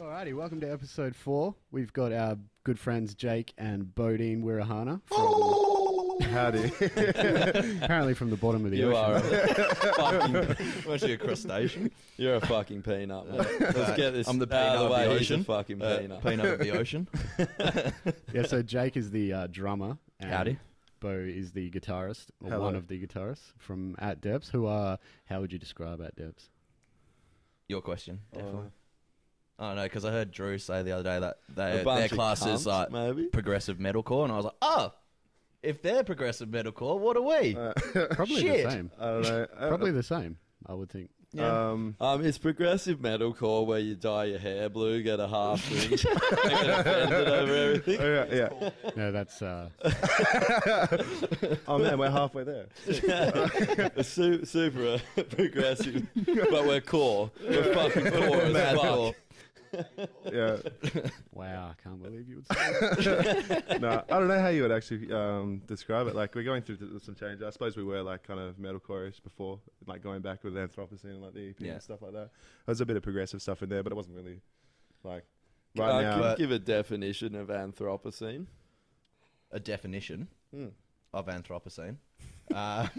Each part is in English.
Alrighty, welcome to episode four. We've got our good friends Jake and Bodine Wirihana. From, Howdy. apparently from the bottom of the You ocean. are a fucking. Was she a crustacean? You're a fucking peanut. mate. Let's get this I'm the out peanut of the of way. the He's a ocean. fucking Uh, peanut. peanut of the ocean. Yeah, so Jake is the uh, drummer. And Howdy. Bo is the guitarist, or Hello. one of the guitarists from At Depths. Who are? How would you describe At Depths? Your question, definitely. I don't know because I heard Drew say the other day that A they, bunch their of class is cunts, like maybe? progressive metalcore, and I was like, oh, if they're progressive metalcore, what are we? Probably Shit. the same. I don't know. Probably the same. I would think. Yeah. Um, Um, it's progressive metalcore where you dye your hair blue, get a half inch, and get offended over everything. oh, yeah, yeah. No, that's uh, Oh man, we're halfway there. It's su- super uh, progressive, but we're core. We're fucking core as fuck. Core. Yeah. wow. I can't believe you would say. That. No, I don't know how you would actually um, describe it. Like we're going through th- some change. I suppose we were like kind of metalcore-ish before, like going back with Anthropocene and like the EP Yeah. and stuff like that. There's a bit of progressive stuff in there, but it wasn't really like I right now. can give a definition of Anthropocene. a definition Hmm. of Anthropocene. Uh,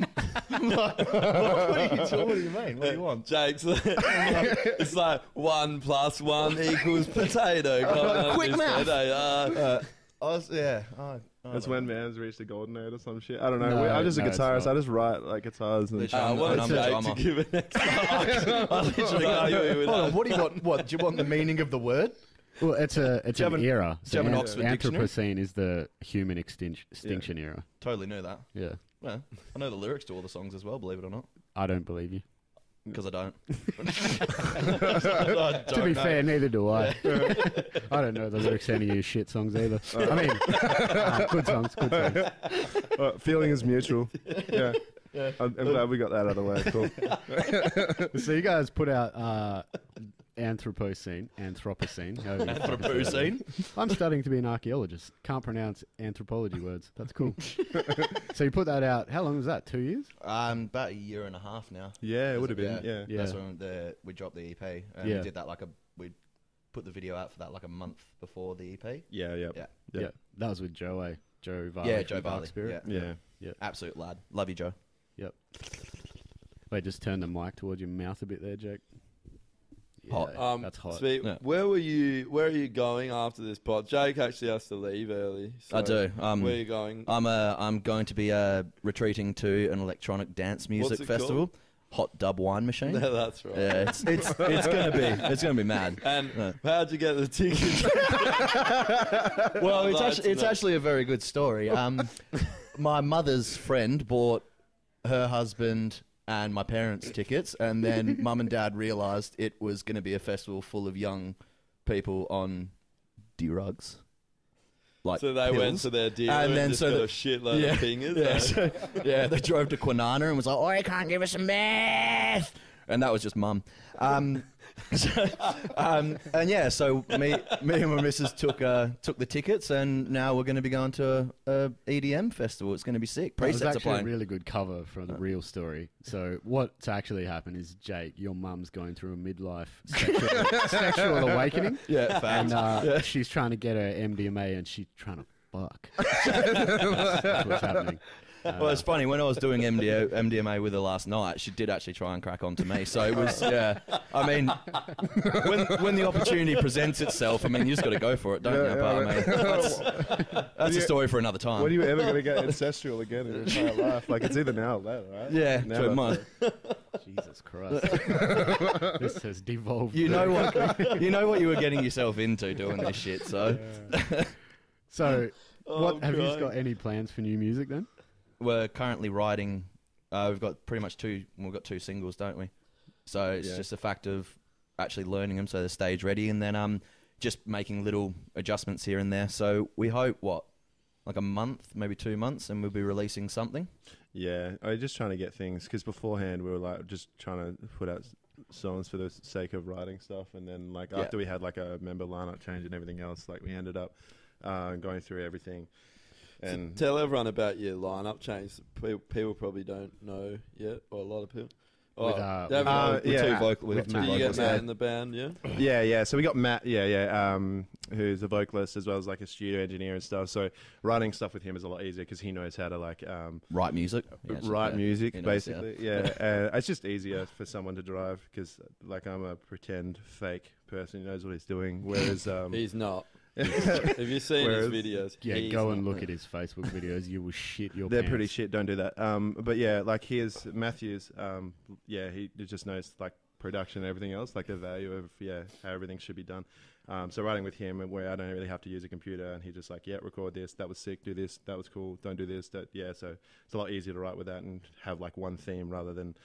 what, what, do you, what do you mean? What do you want? Jake's it's like one plus one equals potato. Can't Quick understand, math. eh? Uh, Uh, I was, yeah. I, I That's don't when man's reached a golden age or some shit. I don't know. No, I'm just a no, it's guitarist. not. I just write like guitars and Literally. I I'm- wanted I'm the Jake drummer. to give an example. I literally can't- you would Hold on, have- what do you want? What do you want the meaning of the word? Well, it's a it's Do you an have an- era. do you have an an- Oxford dictionary? Anthropocene is the human extinction, extinction era. Totally knew that. Yeah, Well, I know the lyrics to all the songs as well. Believe it or not, I don't believe you. because I don't. to be fair, neither do I. I don't know the lyrics to any of your shit songs either. I mean, uh, good songs, good songs. Uh, feeling is mutual. Yeah. I'm, I'm glad we got that out of the way. Cool. So you guys put out uh, Anthropocene, Anthropocene. however you fucking say it. Anthropocene. I'm studying to be an archaeologist. Can't pronounce anthropology words. That's cool. so you put that out. How long was that? Two years? Um, about a year and a half now. Yeah, it would have been. Yeah. Yeah. That's when the, we dropped the EP, and Yeah. we did that like a we put the video out for that like a month before the EP. Yeah. Yeah. Yeah, Yeah. That was with Joe, eh? Joe Varley. yeah, from Joe Dark Varley. Spirit. Yeah. Yeah. Yeah. absolute lad. Love you, Joe. Yep. Wait, just turn the mic towards your mouth a bit there, Jake. Yeah, Hot. Um, that's hot. Sweet. Yeah. Where were you? Where are you going after this pod? Jake actually has to leave early. so I do. Um, where are you going? I'm uh, I'm going to be uh, retreating to an electronic dance music it festival. Hot Dub Wine Machine. no, that's right. yeah, it's it's it's gonna be it's gonna be mad. And Yeah. how'd you get the tickets? Well, I'd it's like actually, it's know. actually a very good story. Um, my mother's friend bought her husband and my parents tickets, and then mum and dad realised it was going to be a festival full of young people on drugs. Like so they went to their dealer and, And then just so got the- a shitload yeah, of fingers. yeah, eh? so- yeah, they drove to Kwinana and was like, "Oh, you can't give us some meth," and that was just mum. Um, so, um, and yeah, so me, me and my missus took uh, took the tickets, and now we're going to be going to a, a EDM festival. It's going to be sick. That was actually a really good cover for the real story. So what's actually happened is Jake, your mum's going through a midlife sexual, sexual awakening. yeah, And uh, she's trying to get her MDMA and she's trying to fuck. that's, that's what's happening. Well, it's funny when I was doing MDO, MDMA with her last night. She did actually try and crack onto me. So it was, oh. yeah. I mean, when when the opportunity presents itself, I mean, you just got to go for it, don't Yeah, you? yeah, But, I mean, that's, that's a story for another time. When are you ever going to get ancestral again in your entire life? Like, it's either now or later, right? yeah, Never. so mine. Jesus Christ. this has devolved. You know what? You know what you were getting yourself into doing this shit. So So, Oh, what I'm have you crying. got any plans for new music then? We're currently writing. Uh, we've got pretty much two. We've got two singles, don't we? So it's Yeah. just a fact of actually learning them, so they're stage ready, and then um, just making little adjustments here and there. So we hope what, like a month, maybe two months, and we'll be releasing something. Yeah, I was just trying to get things because beforehand we were like just trying to put out songs for the sake of writing stuff, and then like Yeah. after we had like a member lineup change and everything else, like we ended up uh, going through everything. And Tell everyone about your lineup change. People, people probably don't know yet, or a lot of people. Oh, With, uh, they with- Uh, with yeah, two vocal- with do Matt you get vocals. Matt in the band? Yeah. Yeah, yeah. So we got Matt, yeah, yeah, um, who's a vocalist as well as like a studio engineer and stuff. So writing stuff with him is a lot easier because he knows how to like um, Write music. Yeah, write yeah. music, He knows, yeah. basically. Yeah, uh, it's just easier for someone to drive because like I'm a pretend fake person who knows what he's doing. Whereas um, He's not. Have you seen Whereas- his videos? Yeah, He's go and not. look at his Facebook videos. You will shit your They're pants. pretty shit. Don't do that. Um, but yeah, like here's Matthews. Um, yeah, he just knows like production and everything else, like the value of yeah how everything should be done. Um, so writing with him, where I don't really have to use a computer, and he just like yeah, record this. That was sick. Do this. That was cool. Don't do this. That yeah. So it's a lot easier to write with that and have like one theme rather than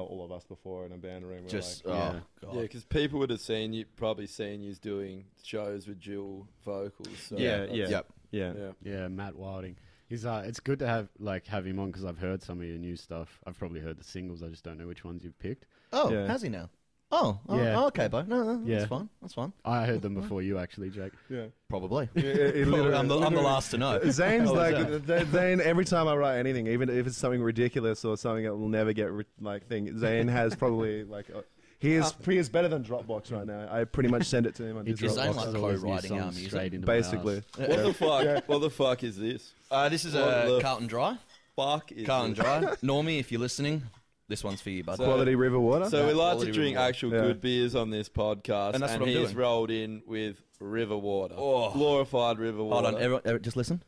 all of us before in a band room. we're Just like, oh Yeah. god. Yeah, because people would have seen you, probably seen you doing shows with dual vocals. So Yeah, yeah. Yep. yeah. yeah. Yeah, Matt Wilding. He's uh, it's good to have like have him on because I've heard some of your new stuff. I've probably heard the singles. I just don't know which ones you've picked. Oh, Yeah. has he now? Oh, oh, Yeah. oh, okay, bud. No, no, that's Yeah. fine. That's fine. I heard them before you actually, Jake. yeah. Probably. Yeah, it- it literally- I'm, the, I'm the last to know. Zane's How like that? Z- Zane. Every time I write anything, even if it's something ridiculous or something that will never get ri- like thing, Zane has probably like uh, he is he is better than Dropbox right now. I pretty much send it to him on He his Is Zane like Dropboxes always new co-writing our music? straight into basically. ass. What the fuck? What the fuck is this? Uh, this is What uh, the Carlton Dry. Fuck is Carlton this? Dry. Normie, if you're listening, this one's for you, bud. So- Quality river water. So we like to quality drink river water. actual Yeah. good beers on this podcast, And that's what I'm he's doing. rolled in with river water, Oh. glorified river water. Hold on, everyone, everyone, just listen.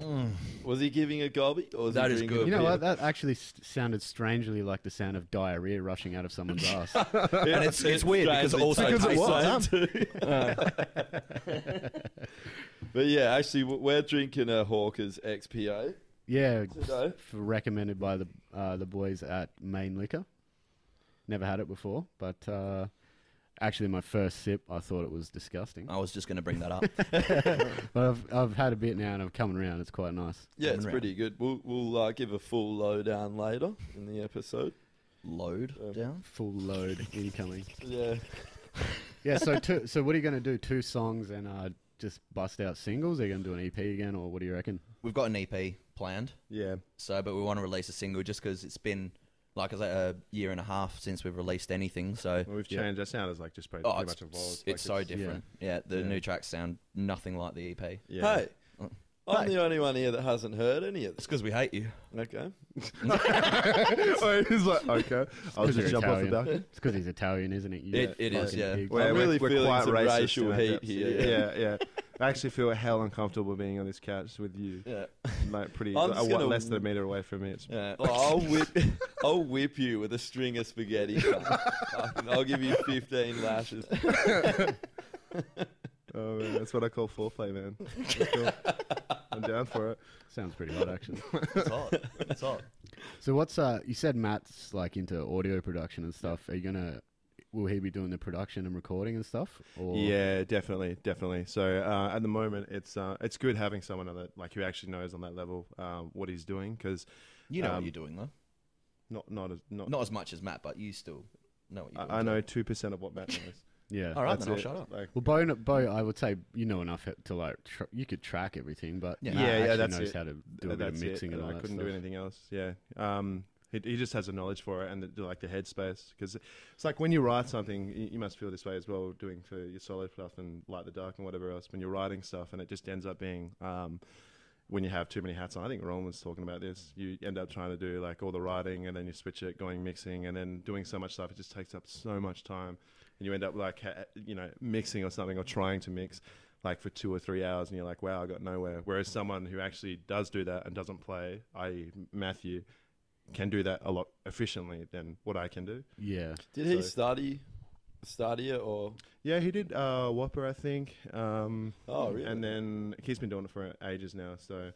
Mm. Was he giving a gobby? Or was That he is drinking good. You know what? That actually s- sounded strangely like the sound of diarrhea rushing out of someone's ass. And it's- it's weird because it also Because it tastes was. the but yeah, actually, w- we're drinking a Hawker's XPA yeah, today. f- recommended by the uh, the boys at Main Liquor. Never had it before, but uh, actually, my first sip, I thought it was disgusting. I was just going to bring that up. But I've I've had a bit now, and I'm coming around. It's quite nice. Yeah, it's Coming pretty good. We'll we'll uh, give a full lowdown later in the episode. Load Um, down. Full load incoming. Yeah, Yeah. So two, so what are you going to do? Two songs and uh, just bust out singles? Are you going to do an EP again, or what do you reckon? We've got an EP planned, yeah, so but we want to release a single just because it's been like I say a year and a half since we've released anything. So well, we've Yeah. changed. Our sound is like just pretty, oh, pretty it's, much evolved. it's, Like, so different. Yeah, the Yeah. new tracks sound nothing like the EP. Yeah. Hey. I'm the only one here that hasn't heard any of It's because we hate you. Okay. he's like, okay, I'll 'Cause just you're jump off the balcony. It's because he's Italian, isn't it? You It- it is, fucking yeah. pig. Well, I'm really feeling quite some racist racial in heat depths. here. Yeah, yeah. I actually feel a hell uncomfortable being on this couch with you. Yeah. Like pretty, I'm uh, what, gonna- less than a meter away from me. It's Yeah. Oh, I'll whip, I'll whip you with a string of spaghetti. Fucking- I'll give you 15 lashes. Oh man, that's what I call foreplay, man. That's cool. I'm down for it. Sounds pretty hot, actually. It's hot. It's hot. So what's uh? You said Matt's like into audio production and stuff. Are you gonna? Will he be doing the production and recording and stuff? Or Yeah, definitely, definitely. So uh, at the moment, it's uh, it's good having someone on that like who actually knows on that level um, what he's doing because You know Um, what you're doing though. not not as not. Not as much as Matt, but you still know what you're doing. I, I know two percent of what Matt knows. Yeah. All right, then I'll it. shut up. Like, Well, Bo, Bo, I would say you know enough to like tr- you could track everything, but Yeah. Matt Yeah, yeah, actually that's knows it. how to do a bit of mixing it. and all I that couldn't stuff. do anything else. Yeah. Um, he, he just has the knowledge for it and the, like the headspace because it's like when you write something, you, you must feel this way as well, doing for your solo stuff and light the dark and whatever else. When you're writing stuff and it just ends up being. Um, when you have too many hats on, I think Ron was talking about this. You end up trying to do like all the writing, and then you switch it, going mixing, and then doing so much stuff. It just takes up so much time, and you end up like you know mixing or something or trying to mix like for two or three hours, and you're like, wow, I got nowhere. Whereas someone who actually does do that and doesn't play, i.e., Matthew, can do that a lot efficiently than what I can do. Yeah. Did he So- study study it or? Yeah, he did uh, WAAPA, I think. Um, Oh, really? And then he's been doing it for ages now. So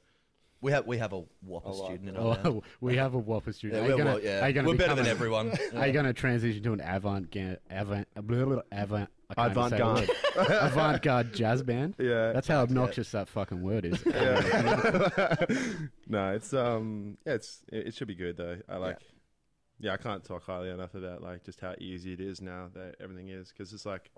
We have we have a WAAPA I like student in our. Oh, we have a WAAPA student. Yeah, are you we're, gonna, well, yeah. are you gonna we're better become than a- everyone. Are you going to transition to an avant-garde, avant, blah, blah, avant, I can't even say the Avant-garde. word. avant-garde jazz band? yeah, That's how obnoxious that fucking word is. no, it's um, yeah, it's it, it should be good though. I like, yeah. I can't talk highly enough about like just how easy it is now that everything is because it's like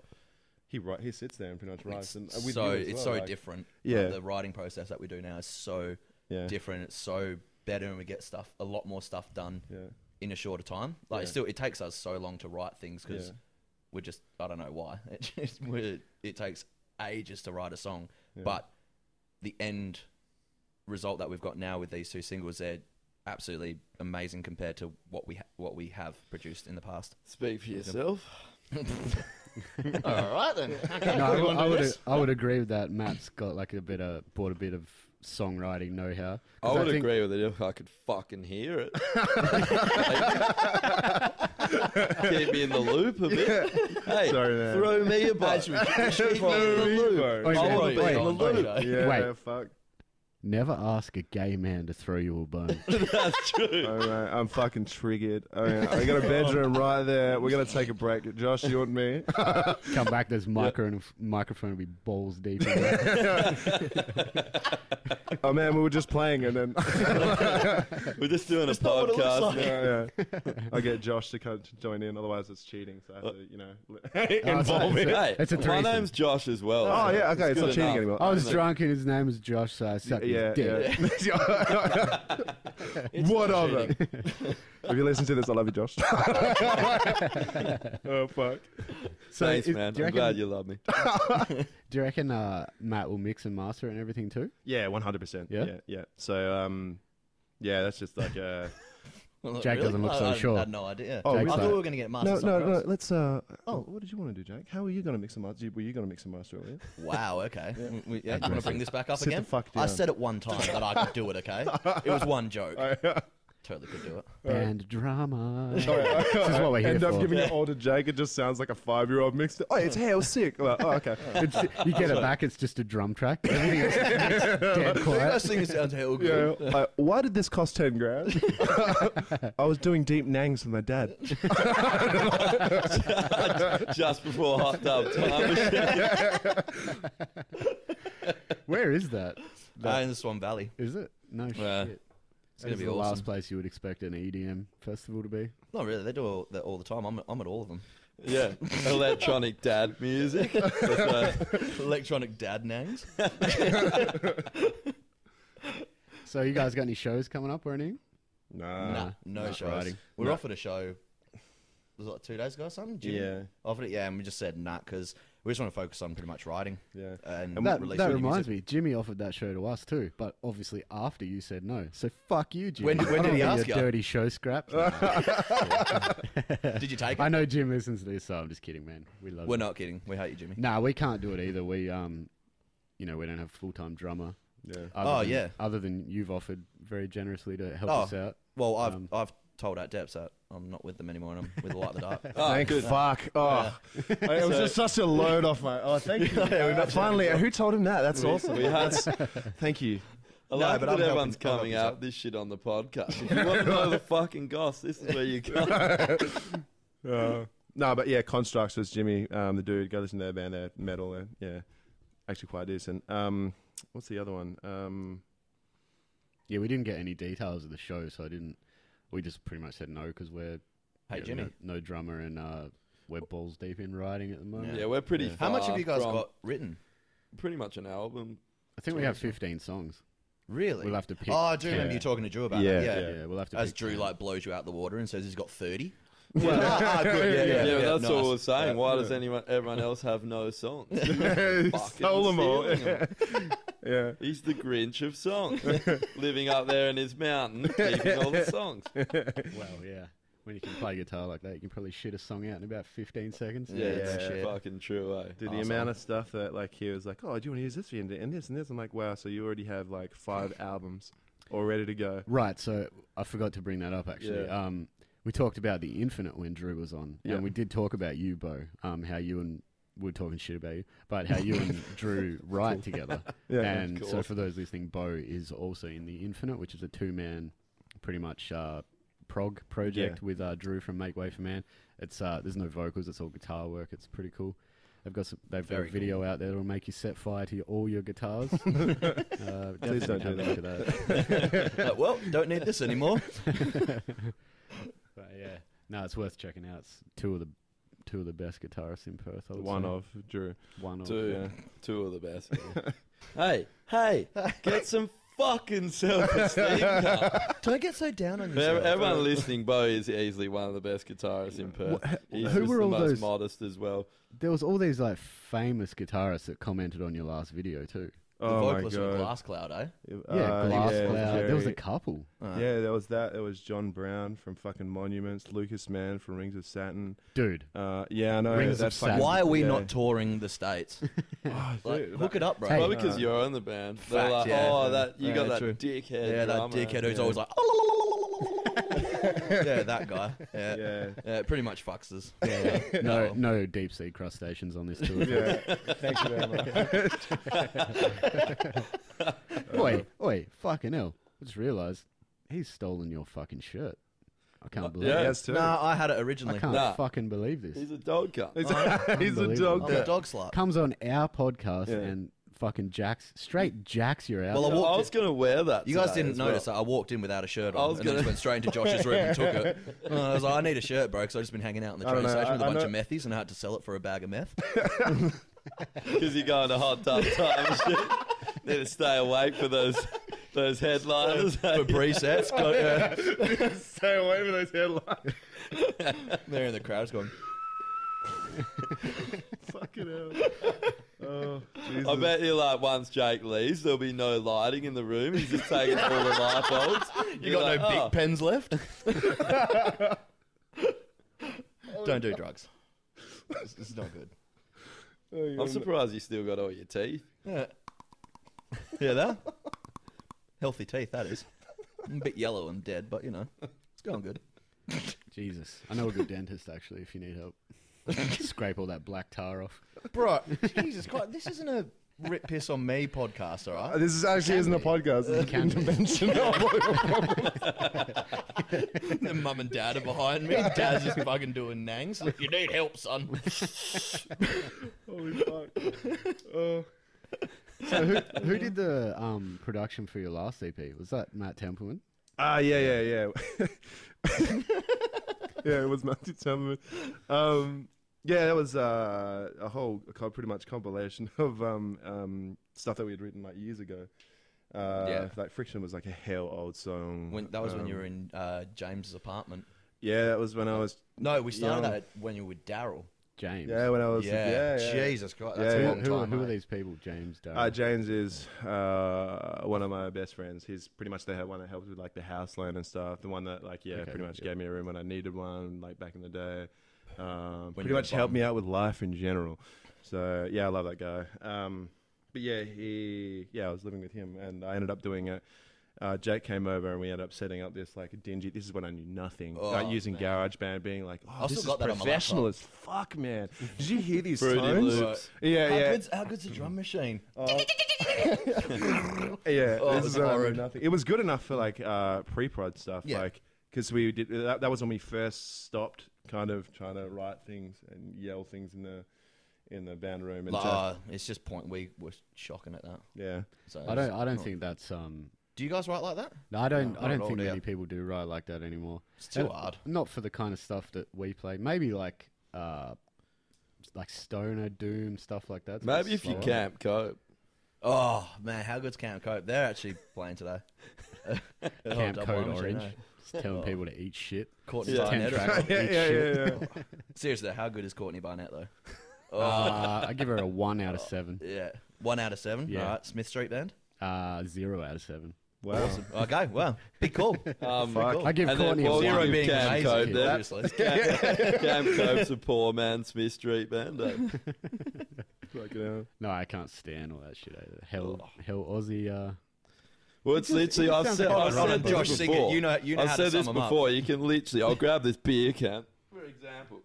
he write he sits there and pretty much writes and uh, with so you as it's well, so like, different. Yeah. Like, the writing process that we do now is so Yeah, different. It's so better and we get stuff a lot more stuff done Yeah. in a shorter time. Like Yeah. still, it takes us so long to write things because Yeah. we're just I don't know why. It just we're, it takes ages to write a song, Yeah. but the end result that we've got now with these two singles, they're absolutely amazing compared to what we ha- what we have produced in the past. Speak for yourself. All right then. No, I, would- I would I would agree with that. Matt's got like a bit of brought a bit of songwriting know-how. 'Cause I would think- agree with it if I could fucking hear it. Keep me in the loop a bit. Hey, Sorry, man. throw me a bone. Keep me in the loop. Wait, I want to be in the loop. Yeah, Wait. fuck. Never ask a gay man to throw you a bone. That's true. Oh, All right, I'm fucking triggered. All right, I got a bedroom right there. We're gonna take a break. Josh, you and me. Come back, there's micro and microphone will be balls deep. In there. oh man, we were just playing, and then We're just doing a not what it looks podcast. like. yeah, yeah. I get Josh to come to join in. Otherwise, it's cheating. So I have to, you know, it's involve a- me. Hey, It's a my threesome. name's Josh as well. Oh so yeah, okay, it's good not cheating anymore. I was drunk and his name was Josh, so I sucked Yeah, his dick. yeah. what of it? if you listen to this, I love you, Josh. oh fuck. So Thanks, is- man. Do you I'm reckon, glad you love me. do you reckon uh, Matt will mix and master and everything too? Yeah, one hundred percent. Yeah? yeah, yeah. So um, yeah, that's just like uh. Jack doesn't look so I, sure. I had no idea. Oh, I thought like- we were going to get master No, no, no. else. Let's. Uh, Oh. what did you want to do, Jack? How were you going to mix and master? Were you going to mix and master earlier? Wow. Okay. We- we- yeah, you want to bring this back up Sit the again? fuck I down. said it one time that I could do it. Okay. It was one joke. Totally could do it. Band drama. this is what we're here End up for. giving it all to Jake. It just sounds like a five-year-old mixed. Oh, it's hell sick. Like, oh, okay. It's, you get it back, it's just a drum track. Everything is dead I quiet. think it sounds hell Yeah. good. Like, why did this cost ten grand? I was doing deep nangs with my dad. Just before hot tub time. Where is that? Uh, in the Swan Valley. Is it? No Yeah. shit. It's gonna be the awesome. last place you would expect an EDM festival to be. Not really. They do all, that all the time. I'm, I'm at all of them. yeah, electronic dad music. That's, uh, Electronic dad names. So you guys got any shows coming up or anything? Nah. nah, no not shows. writing. We were No. offered a show. Was it like two days ago or something? Jimmy Yeah. Offered it, yeah, and we just said nah because we just want to focus on pretty much writing Yeah. and, And That, that reminds music. me, Jimmy offered that show to us too, but obviously after you said no. So fuck you, Jimmy. When did- when did he ask you? Dirty show scrap. Did you take it? I know Jim listens to this, so I'm just kidding, man. We love. We're him. not kidding. We hate you, Jimmy. Nah, we can't do it either. We um, you know, we don't have full time drummer. Yeah. Other Oh, than- yeah. Other than you've offered very generously to help Oh. us out. Well, I've Um, I've told at depths that I'm not with them anymore, and I'm with the light of the dark. oh, Thank good. fuck. Oh, it was just such a load off my. Oh, thank you. Uh, finally, who told him that? That's awesome. We had. Thank you. I No, like but that I'm everyone's helping- coming out this shit on the podcast. If you want to know the fucking goss, this is where you come. Uh, no, but yeah, Constructs was Jimmy, um, the dude. Go listen to their band. They're metal. They're, yeah, actually quite decent. Um, what's the other one? Um, Yeah, we didn't get any details of the show, so I didn't. We just pretty much said no because we're Hey, yeah, Jimmy. no, no drummer and uh, we're balls deep in writing at the moment. Yeah, we're pretty. Yeah. How much have you guys got written? Pretty much an album. I think we have 15 songs. Really? We'll have to pick. oh, I do remember you talking to Drew about Yeah, it. Yeah, Yeah. we'll have to. As pick Drew 10. like blows you out the water and says he's got thirty. Well, ah, good. Yeah, Yeah, yeah, yeah. that's nice. all we're saying. Why Yeah. does anyone, everyone else have no songs? Stole them all. stealing 'em. Yeah. He's the Grinch of songs, living up there in his mountain, keeping all the songs. Well, yeah. When you can play guitar like that, you can probably shit a song out in about 15 seconds. Yeah, it's Yeah. Fucking true, eh? Dude, the Awesome. amount of stuff that like he was like, oh, do you want to use this and and this and this? I'm like, wow, so you already have like five albums all ready to go. Right. So I forgot to bring that up actually. Yeah. Um, we talked about the Infinite when Drew was on, Yeah. and we did talk about you, Bo. Um, how you and we were talking shit about you, but how you and Drew write together. Yeah. and so for those listening, Bo is also in the Infinite, which is a two-man, pretty much uh, prog project Yeah. with uh, Drew from Make Way for Man. It's uh, there's no vocals; it's all guitar work. It's pretty cool. They've got some, they've got Very a video out there that'll make you set fire to your, all your guitars. uh, definitely don't have do a look at that. Like, well, don't need this anymore. But yeah, no, it's worth checking out. It's two of the two of the best guitarists in Perth. I would One say. of Drew. one of. Two, Yeah. two of the best. hey, hey, get some fucking self-esteem. cunt. Don't get so down on Ev- yourself. Everyone listening, Bo is easily one of the best guitarists in Perth. Wh- He's who just were the all most those- modest as well. There was all these like famous guitarists that commented on your last video too. The oh my vocalist from god. Glass Cloud, eh? Yeah, Uh, Glass yeah, Cloud. There was a couple. Uh, Yeah, there was that. There was John Browne from fucking Monuments, Lucas Mann from Rings of Saturn. Dude, Uh, yeah, I know. Rings that of fucking- Saturn. Why are we yeah. not touring the states? Oh, Like, dude, hook it up, bro. Hey. Probably because Uh, you're in the band. They're fact, like, yeah. oh, that you Yeah, got that true. dickhead. yeah, that drummer." dickhead who's yeah. always like, yeah, that guy. Yeah. Yeah. Yeah, pretty much fucks us. yeah, no, no deep sea crustaceans on this tour. Yeah. Thank you very much. Oi, oi, fucking hell! I just realised he's stolen your fucking shirt. I can't uh, believe Yeah. it. Yes, too. No, I had it originally. I originally. can't Nah. fucking believe this. He's a dog cunt. He's a, he's a dog. I'm a dog slut. Comes on our podcast Yeah. and fucking jacks straight mm. jacks your out. Well, I I, walked was going to wear that. You guys today didn't as notice well. that I walked in without a shirt on I on was and then gonna- just went straight into Josh's room and took it. And I was like, I need a shirt, bro, because I've just been hanging out in the I train don't know, station with a I- I bunch know- of methies and I had to sell it for a bag of meth. Because you're going to hot tub time and shit. Need to stay awake for those those headliners. for eh? presets. Got, yeah. Stay away from those headlines. They're in the crowd just going, Fucking hell. Oh, Jesus. I bet you like once Jake leaves, there'll be no lighting in the room. He's just taking all the light bulbs. You You're got like, no big "Oh." pens left? Don't do drugs. It's, this is not good. Oh, I'm surprised you still got all your teeth. Yeah. Yeah, that? Healthy teeth, that is. I'm a bit yellow and dead, but you know, it's going good. Jesus, I know a good dentist actually. If you need help, scrape all that black tar off. Bro, Jesus Christ, this isn't a rip piss on me podcast, all Uh. This is actually isn't a podcast. It's can an be. intervention. the mum and dad are behind me. Dad's just fucking doing nangs. If you need help, son. Holy fuck. Oh. So who who did the um, production for your last EP? Was that Matt Templeman? Ah, yeah, yeah, yeah. yeah, it was Matthew Templeman. Um, yeah, that was uh, a whole, a pretty much compilation of um, um, stuff that we had written like years ago. Uh, Yeah. Like Friction was like a hell old song. When, that was when you Um, were in uh, James's apartment. Yeah, that was when I was. No, we started young. that when you were with Daryl. James. Yeah, when I was. Yeah, yeah. Jesus Christ, that's Yeah, a Who, long who, time. who are these people? James. Darryl? Uh, James is uh, one of my best friends. He's pretty much the one that helps with like the house loan and stuff. The one that like yeah, Okay, pretty much yeah. gave me a room when I needed one, like back in the day. Um, pretty much helped me out with life in general. So yeah, I love that guy. Um, but yeah, he yeah, I was living with him, and I ended up doing it. Uh, Jake came over and we ended up setting up this like a dingy. This is when I knew nothing. like Oh, using man. GarageBand, being like, oh, I've this is got that on my professional as fuck, man. Did you hear these tones? Loops. Yeah, How yeah. good's, how good's the drum machine? Yeah, Oh, it this was is when I knew nothing. It was good enough for like uh, pre-prod stuff, Yeah. like because we did that, that was when we first stopped kind of trying to write things and yell things in the in the band room and Like, uh, it's just point. We were shocking at that. yeah. So I don't. it's I don't not- think that's. Um, Do you guys write like that? no, I don't. No, I not don't all, think yeah. many people do write like that anymore. It's too Uh, hard. Not for the kind of stuff that we play. Maybe like, uh, like stoner doom stuff like that. It's a bit Maybe if you slower. camp cope. Oh man, how good's Camp Cope? They're actually playing today. Camp Double Code Orange, I know. Just telling Oh. people to eat shit. Courtney Yeah. Ten Barnett. tracks. yeah, eat yeah, shit. yeah, yeah. Seriously, how good is Courtney Barnett though? Oh, Uh, I give her a one out of seven. yeah, one out of seven. Yeah. All right, Smith Street Band. Uh, zero out of seven. Wow. Awesome. Okay, well, big call. Um, Fuck. I give And then Courtney a would Zero you one. being Camp amazing, Cope there? obviously. Camp, Camp Cope's a poor man Smith Street band. eh? Fucking hell. No, I can't stand all that shit. Either. Hell, Oh. hell, Aussie. Uh, Well, it's literally. it I've said, like I've a said run this Josh before. Singer, you know- you know I've said this sum 'em up. before. You can literally. I'll grab this beer can. For example,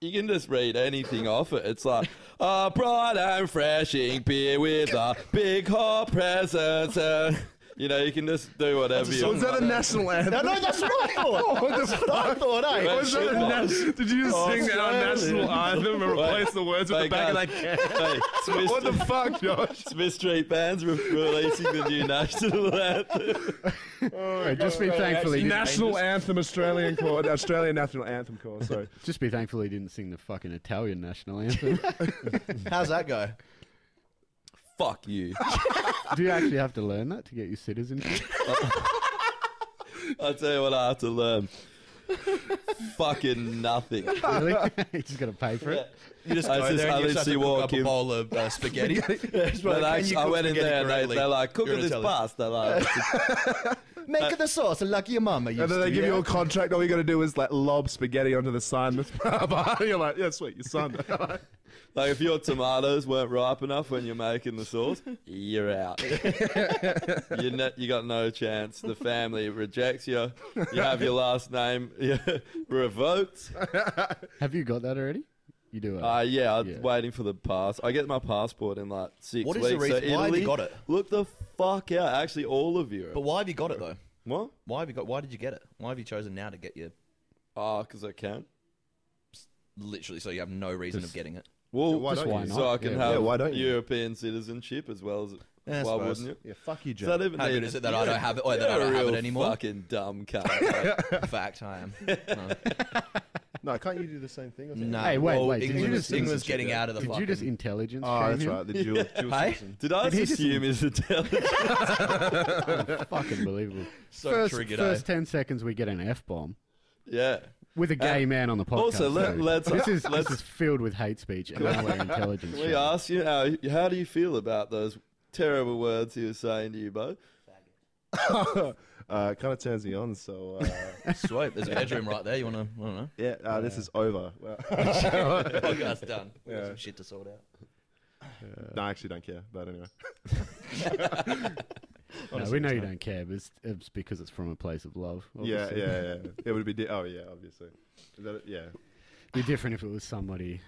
you can just read anything off it. It's like a bright and refreshing beer with a big hot presence. And, you know, you can just do whatever you So was that a national anthem? No, no, that's what I thought. what the That's what I thought, eh? Wait, Was that a shit, na- did you just Oh, sing our national Australian. anthem and replace the words with the Hey, back of guys. that can? Hey, Smith, What the fuck, Josh? Smith Street Band's re- releasing the new national anthem. hey, just be thankful he didn't. National anthem, Australian call, Australian national anthem call. Sorry. Just be thankful he didn't sing the fucking Italian national anthem. How's that go? Fuck you. Do you actually have to learn that to get your citizenship? I'll tell you what I have to learn. Fucking nothing. really? you just got to pay for it. You just I go just- there I and you just have to literally cook walk up a in- bowl of uh, spaghetti. It's But like, I, you I cook went in spaghetti there and they, correctly?" they're like, cook You're at this Italian. pasta. Like, Make the sauce and lucky your mama used And then they to, give you a contract. All you got to do is like lob spaghetti onto the sign. That's You're like, yeah, sweet, you signed it. Like if your tomatoes weren't ripe enough when you're making the sauce, you're out. you ne- you got no chance. The family rejects you. You have your last name revoked. Have you got that already? You do it. Uh, yeah, I'm Yeah. waiting for the pass. I get my passport in like six What is weeks. the reason? So why have you Italy, got it? Look the fuck out. Actually, all of Europe. But why have you got it though? what? Why have you got? Why did you get it? Why have you chosen now to get your Oh, because I can. literally? So you have no reason of getting it. Well, why Just don't why you? not? so I can Yeah, have yeah, why don't you? European citizenship as well as. Yeah, I why suppose. wouldn't you? Yeah, fuck you, Does that Joe. even How good is it that I don't have it, or that you're I a don't have real it anymore? Fucking dumb cunt. In fact, I am. No. No, can't you do the same thing? Or something? No. Hey, wait, well, wait, did you England, just- England's getting out of the Did fucking. you just intelligence? Oh, shame that's him? right. The dual, dual Hey? citizen. Did I Did he just just- assume he's intelligent? Fucking believable. so first, triggered? first eh? ten seconds, we get an f bomb yeah. With a gay Uh, man on the podcast. also, let, let's, this is let's- this is filled with hate speech, and now we're intelligence. Can we shaming. ask you how, how do you feel about those terrible words he was saying to you, Bo? uh, it kind of turns me on. So uh, Sweet. There's a bedroom right there. You want to? I don't know. yeah, uh, this is over. Well, Podcast done. We got some shit to sort out. no, I actually don't care. But anyway, No, we know you don't care, but it's, it's because it's from a place of love. yeah, obviously. yeah, yeah. It would be. Di- oh yeah, obviously. That? Yeah. It'd be different if it was somebody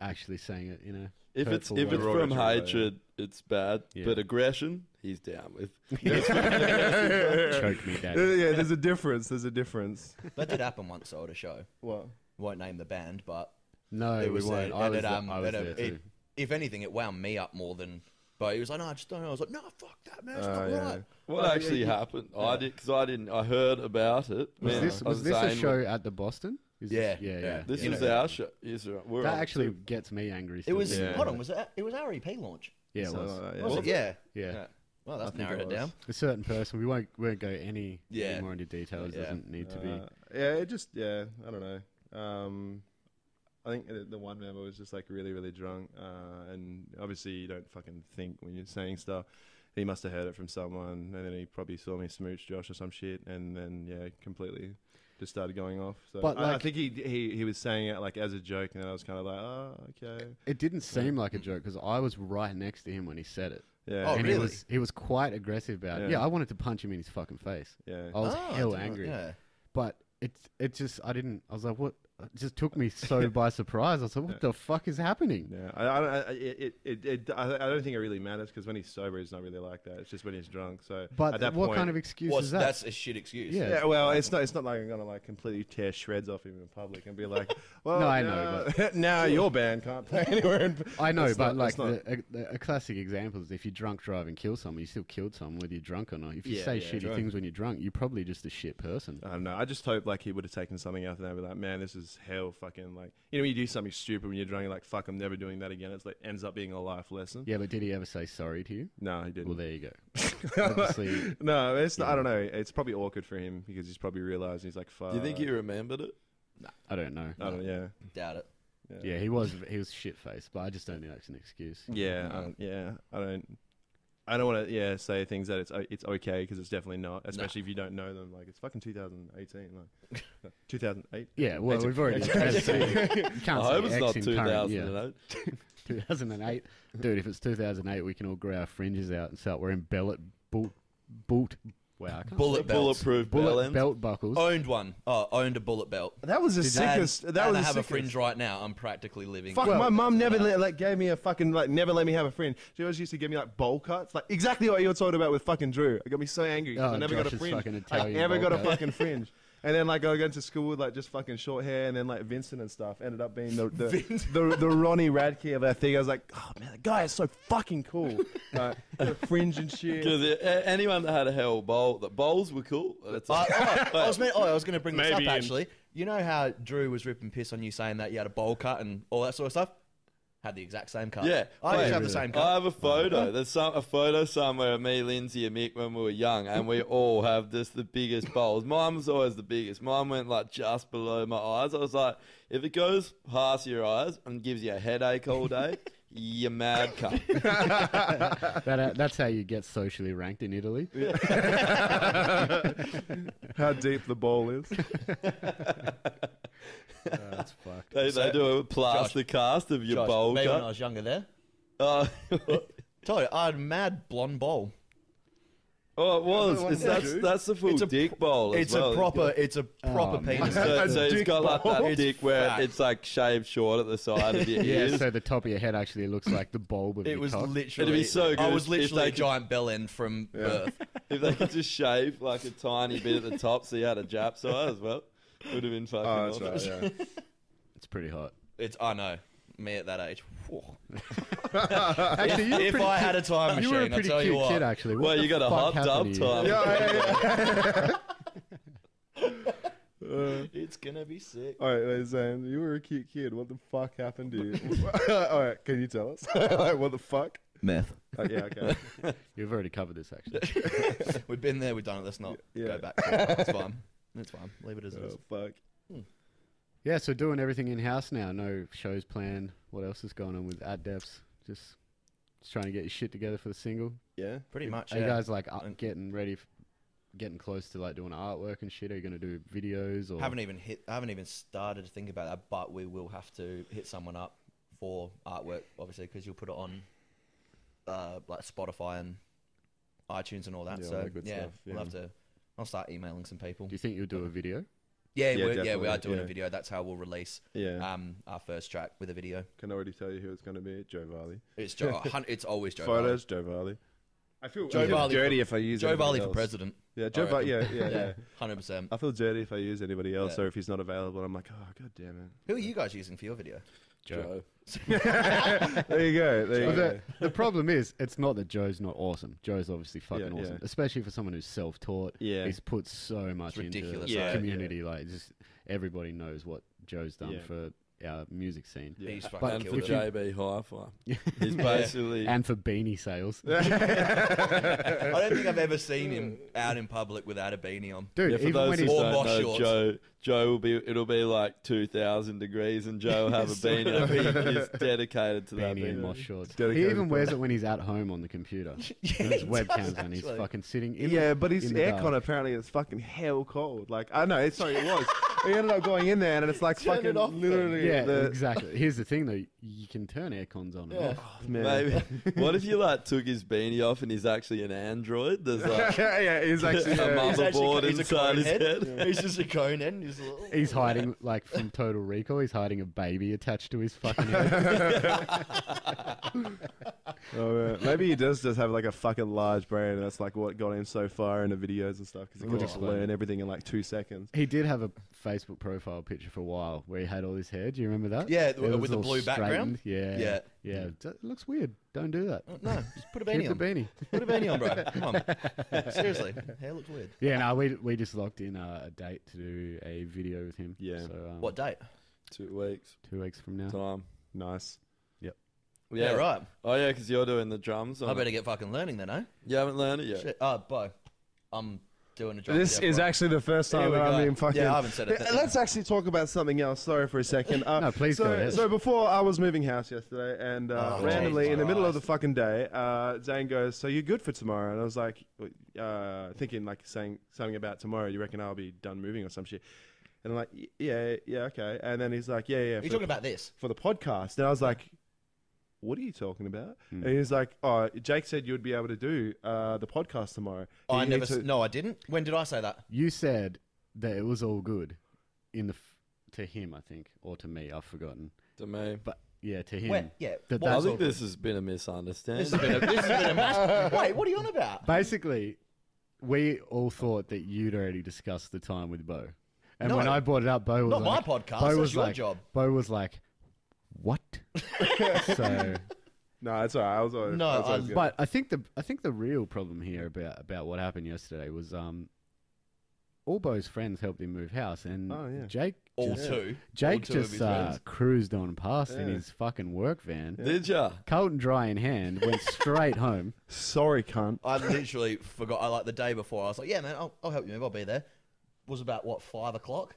actually saying it. You know, If it's Hurtful if it's from Derogatory, hatred, it's bad. Yeah. But aggression, he's down with. choke me, dad. yeah, there's a difference. There's a difference. That did happen once though at a show. What? Won't name the band, but No, it we was. weren't. uh, I was, it, there- um, I was and, there it- too. if anything, it wound me up more than. But he was like, "No, I just don't know." I was like, "No, fuck that, man. It's Uh, not yeah. right." What Oh, actually you- happened? I did because I didn't. I heard about it. Was Man, this I was this a saying, show at the Boston? Is Yeah, this, yeah, yeah. yeah. This You is know- our show. Yes, right. We're that on actually too. gets me angry. It still. was. Yeah. Hold on, was it? It was our EP launch. yeah, it So, was. uh, yeah. Was it? Yeah. Yeah. Well, that's I think narrowed it it down. A certain person. We won't won't go any, Yeah. any more into details. Yeah. Doesn't need to be. Uh, yeah, it just yeah, I don't know. Um, I think the, the one member was just like really, really drunk, uh, and obviously you don't fucking think when you're saying stuff. He must have heard it from someone, and then he probably saw me smooch Josh or some shit, and then yeah, completely just started going off. So But, I, I like- think he he he was saying it like as a joke, and then I was kind of like, oh, okay, It didn't seem like a joke because I was right next to him when he said it. yeah, Oh, and really? he was he was quite aggressive about it. Yeah. Yeah, I wanted to punch him in his fucking face. yeah. I was Oh, hell angry. Yeah. But it's it just I didn't I was like what it just took me so by surprise. I was like what the fuck is happening? Yeah, I, I, don't- I, it, it, it, it, I I don't think it really matters because when he's sober, he's not really like that. It's just when he's drunk. So But at that what point, kind of excuse What's, is that? that's a shit excuse. Yeah. Yeah, well, it's not. It's not like I'm gonna like completely tear shreds off him in public and be like, "Well, No, I now- know, now your band can't play anywhere." In, I know, That's but not- like that's the, a, a classic example is if you drunk drive and kill someone, you still killed someone whether you're drunk or not. If you Yeah, say yeah, shitty drunk. things when you're drunk, you're probably just a shit person. I don't know. I just hope like he would have taken something out there and be like, "Man, this is hell." Fucking like, you know, when you do something stupid when you're drunk, you're like, "Fuck, I'm never doing that again." It's like ends up being a life lesson. Yeah, but did he ever say sorry to you? No, he didn't. Well, there you go. Obviously, no, it's not, I don't know. It's probably awkward for him because he's probably realized he's like, "Fuck." Do you think he remembered it? I don't know. I don't. Yeah. Doubt it. Yeah, he was he was shit faced, but I just don't think that's an excuse. Yeah, I don't, yeah. I don't. I don't want to. Yeah, say things that it's uh, it's okay because it's definitely not. Especially if you don't know them. Like it's fucking 2018. Like 2008. Yeah, well, It's a- we've already. it's as a- I say, you I can't hope say it's not X in current year. 2008. 2008, dude. If it's 2008, we can all grow our fringes out and start wearing bellet boot boot. Wow, I can't Bullet belts. Bulletproof bullet ends. belt buckles. Owned one. Oh, owned a bullet belt. That was the And- sickest. that and was I the have a sickest. fringe right now. I'm practically living. Fuck, Well- my mum never let, like gave me a fucking like never let me have a fringe. She always used to give me like bowl cuts, like exactly what you were talking about with fucking Drew. It got me so angry 'cause Oh, I never got a Josh's fringe. fucking I Italian never bowl got a cut. fucking fringe. And then like I went to school with like just fucking short hair, and then like Vincent and stuff ended up being the the, the, the Ronnie Radke of that thing. I was like, oh man, that guy is so fucking cool. Like, the fringe and shit. Because anyone that had a hell bowl, the bowls were cool. That's I, oh, I was, meant, oh, I was going to bring this Maybe up in- actually. You know how Drew was ripping piss on you saying that you had a bowl cut and all that sort of stuff? Had the exact same car. Yeah, I wait, used to have the same I have a photo. There's some a photo somewhere of me, Lindsay, and Mick when we were young, and we all have just the biggest bowls. Mine was always the biggest. Mine went like just below my eyes. I was like, if it goes past your eyes and gives you a headache all day, you mad cunt. That, uh, that's how you get socially ranked in Italy. How deep the bowl is. That's fucked. They, So- they do a plaster cast of your Josh, bowl me when I was younger there. Oh, Told you, I had a mad blonde bowl. oh, it was. It's, that's dude? that's the full It's a dick bowl. as It's well. a proper, it's a proper Oh, man. penis. So, A so it's dick got like that It's dick where fat. it's like shaved short at the side of your Yeah, so the top of your head actually looks like the bulb of It your was cock. literally. It'd be so good. I was literally they a could- giant bell end from birth. If they could just shave like a tiny bit at the top so you had a Jap size as well, would have been fucking Oh, awesome. that's right. Yeah. It's pretty hot. It's. I know. Me at that age. Whew. Actually, you were if pretty I had a time You machine, were a I'll pretty tell you cute what. kid, actually. What Well, the you got a fuck hot happened dub to you? time. yeah, yeah, yeah. Uh, It's gonna be sick. all right, wait, Zane, you were a cute kid. What the fuck happened to you? all right, can you tell us? like, what the fuck? Meth. Uh, yeah, okay. You've already covered this, actually. We've been there. We've done it. Let's not Yeah. go back. It's fine. It's fine. Leave it as it is. Oh, fuck. yeah, so doing everything in house now. No shows planned. What else is going on with at Depths? Just, just trying to get your shit together for the single. Yeah. Pretty much. Are you yeah. guys like up, And- getting ready, f- getting close to like doing artwork and shit? Are you gonna do videos or? haven't even hit. I haven't even started to think about that, but we will have to hit someone up for artwork, obviously, because you'll put it on uh, like Spotify and iTunes and all that. Yeah, all so that good yeah, stuff, we'll yeah. have to. I'll start emailing some people. Do you think you'll do a video? Yeah, Yeah, we're, yeah, we definitely, are doing yeah. a video. That's how we'll release Yeah. um, our first track with a video. Can already tell you who it's going to be. Joe Varley. It's Joe. hun- it's always Joe. Photos, Joe Varley. I feel, Joe I feel Varley dirty for- if I use Joe anybody Varley for else. president. Yeah, Joe I Varley. Yeah, reckon. yeah, yeah. Yeah, hundred percent. I feel dirty if I use anybody else, Yeah. or if he's not available. I'm like, oh god damn it. Who are you guys using for your video? Joe. there you go. There you go. the, the problem is, it's not that Joe's not awesome. Joe's obviously fucking Yeah, awesome, yeah. especially for someone who's self-taught. Yeah. he's put so much into ridiculous, the Yeah, community. Like, just everybody knows what Joe's done Yeah. for our music scene, Yeah. He's fucking And if for killed you- JB Hi-Fi. He's basically... and for beanie sales. I don't think I've ever seen him out in public without a beanie on. Dude, Yeah, for even those when he's Or don't mosh know, shorts. Joe, Joe will be. It'll be like two thousand degrees, and Joe will have a beanie. on. He is dedicated to that beanie and beanie. mosh shorts, he even wears that. it when he's at home on the computer. yeah, and his he webcams does, on. He's actually. fucking sitting in. Yeah, the, but his aircon apparently is fucking hell cold. Like I know, it's sorry, it was. we ended up going in there and it's like Turn it fucking off literally Yeah, the exactly. Here's the thing, though. You can turn aircons on and Yeah. off. Oh, man. Maybe. what if you like took his beanie off and he's actually an android? There's like yeah, yeah, he's actually a yeah, He's actually- motherboard he's a inside his cone head. He's just a cone head. He's, a little- He's hiding, like from Total Recall, he's hiding a baby attached to his fucking head. Oh, man. Maybe he does just have like a fucking large brain, and that's like what got him so far in the videos and stuff because he could just explain learn everything in like two seconds. he did have a Facebook profile picture for a while where he had all his hair. Do you remember that? Yeah, It with was the blue background? Yeah. Yeah. Yeah. It looks weird. Don't do that. No, just put a Keep beanie the on. beanie. Put a beanie on, bro. Come on. Seriously, hair looks weird. Yeah, no, we we just locked in uh, a date to do a video with him. Yeah. So, um, What date? Two weeks Two weeks from now. time. Nice. Yep. Yeah, right. Oh yeah, because you're doing the drums. I better it. get fucking learning then, eh? You haven't learned it yet. Shit. Oh, Bo, I'm doing a job. This with is Jeff, actually the first time we that. I'm being fucking. Yeah, I haven't said it. Let's actually talk about something else. Sorry for a second. Uh, No, please so, go ahead. So before I was moving house yesterday, and uh, Oh, randomly in the middle of the fucking day, uh, Zane goes, "So you're good for tomorrow?" And I was like, uh, thinking like saying something about tomorrow. You reckon I'll be done moving or some shit? And I'm like, "Yeah, yeah, okay." And then he's like, "Yeah, yeah." Are you talking about this? for the podcast. And I was like, what are you talking about? Hmm. And he's like, oh, Jake said you would be able to do uh, the podcast tomorrow. I never. to- No, I didn't. When did I say that? You said that it was all good in the f- to him, I think, or to me. I've forgotten. To me. But yeah, to him. When? Yeah. That what I think all this has been a misunderstanding. This has been a, this has been a mass. Wait, what are you on about? Basically, we all thought that you'd already discussed the time with Bo. And No. when I brought it up, Bo was Not my podcast, Bo that's was your like, job. Bo was like, "What?" so, No, it's all right. I was always, No, I was always but I think the I think the real problem here about about what happened yesterday was um all Bo's friends helped him move house, and Oh, yeah. Jake All just, two. Jake All two of just his uh, friends. cruised on past in Yeah. his fucking work van. Did ya? Carlton dry in hand, went straight home. Sorry, cunt. I literally forgot. I like the day before. I was like, "Yeah, man, I'll, I'll help you move. I'll be there." Was about what five o'clock,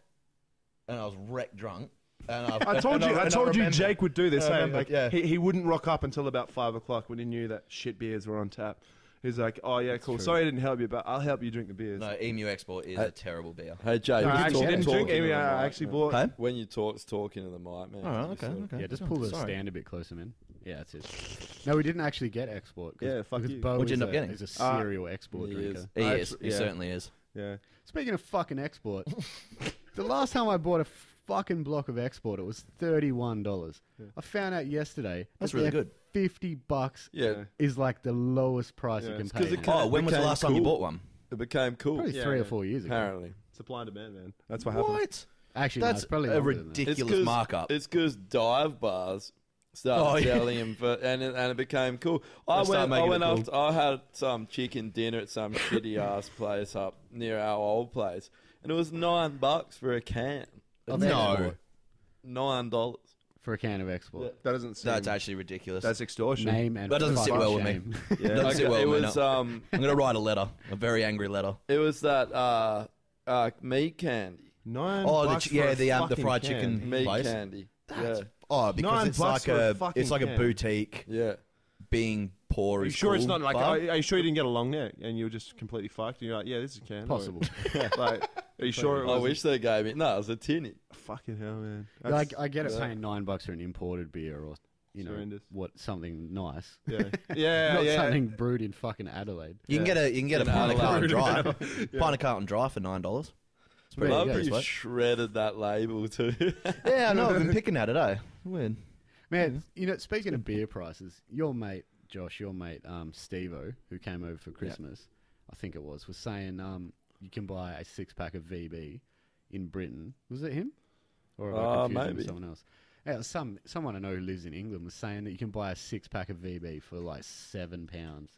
and I was wrecked drunk. And I, I told and you, I and told you, Jake would do this. I eh? remember, Like, yeah. he, he wouldn't rock up until about five o'clock when he knew that shit beers were on tap. He's like, "Oh yeah, cool. true. Sorry I didn't help you, but I'll help you drink the beers." No, Emu Export is Hey. a terrible beer. Hey, Jay, No, when I you actually talk- didn't talking drink to any. the I mic, actually man. bought. Hey? When you talk, talking to the mic, man. All right, okay, sort of- okay. Yeah, just pull the Sorry. stand a bit closer, man. Yeah, that's it. No, we didn't actually get export. 'cause- Yeah, fuck because you. Bo What'd you is end up a- getting? Is a Uh, serial export he drinker. is. He I is. actually- He yeah. certainly is. Yeah. Speaking of fucking export, the last time I bought a fucking block of export, it was thirty-one dollars. I found out yesterday. That's that really good. Fifty bucks Yeah, Yeah. is like the lowest price Yeah, you can it's pay. 'cause it now. can't- Oh, when was the became last time you bought one? it became cool. Probably Yeah, three or four years ago. Apparently, Supply and demand, man. That's what happens. What? Actually, That's it's probably a longer than that. it's ridiculous markup. It's because dive bars started Oh, yeah. selling them, for, and it, and it became cool. I They went, I went it cool. after, I had some chicken dinner at some shitty ass place up near our old place, and it was nine bucks for a can. Of It's No. export. nine dollars. for a can of export. That doesn't seem. That's actually ridiculous. that's extortion. Name and That doesn't sit fuck well with me. shame. Yeah. Doesn't sit well it with me, was no. um, I'm gonna write a letter, a very angry letter. it was that uh, uh, meat candy, Nine. Oh, the bucks ch- for yeah, a the, um, the fucking fried can. chicken. meat Place? candy. That's- yeah, Oh, because Nine it's bucks like for a a, fucking it's like a can. boutique. yeah. Being poor Are you is sure it's not like? Are, are you sure you didn't get a long neck and you were just completely fucked? And you're like, yeah, this is can. Or- Possible. like, are you sure? It I wish they gave me. No, it was a tinny. Fucking hell, man. like I get it yeah. paying nine bucks for an imported beer or you know Horrendous. what something nice. yeah, yeah, Not yeah. something brewed in fucking Adelaide. You can get a you can get a pint of Adelaide. Carlton Dry, pint of Carlton Dry for nine dollars. It's There you Love go. that you sweet. shredded that label too. Yeah, I know. I've been picking at it. Eh? Weird. Man, you know, speaking of beer prices, your mate Josh, your mate um, Stevo, who came over for Christmas, I think it was, was saying um, you can buy a six pack of VB in Britain. Was it him? Or have Uh, confused him maybe. someone else? Yeah, some someone I know who lives in England was saying that you can buy a six pack of VB for like seven pounds.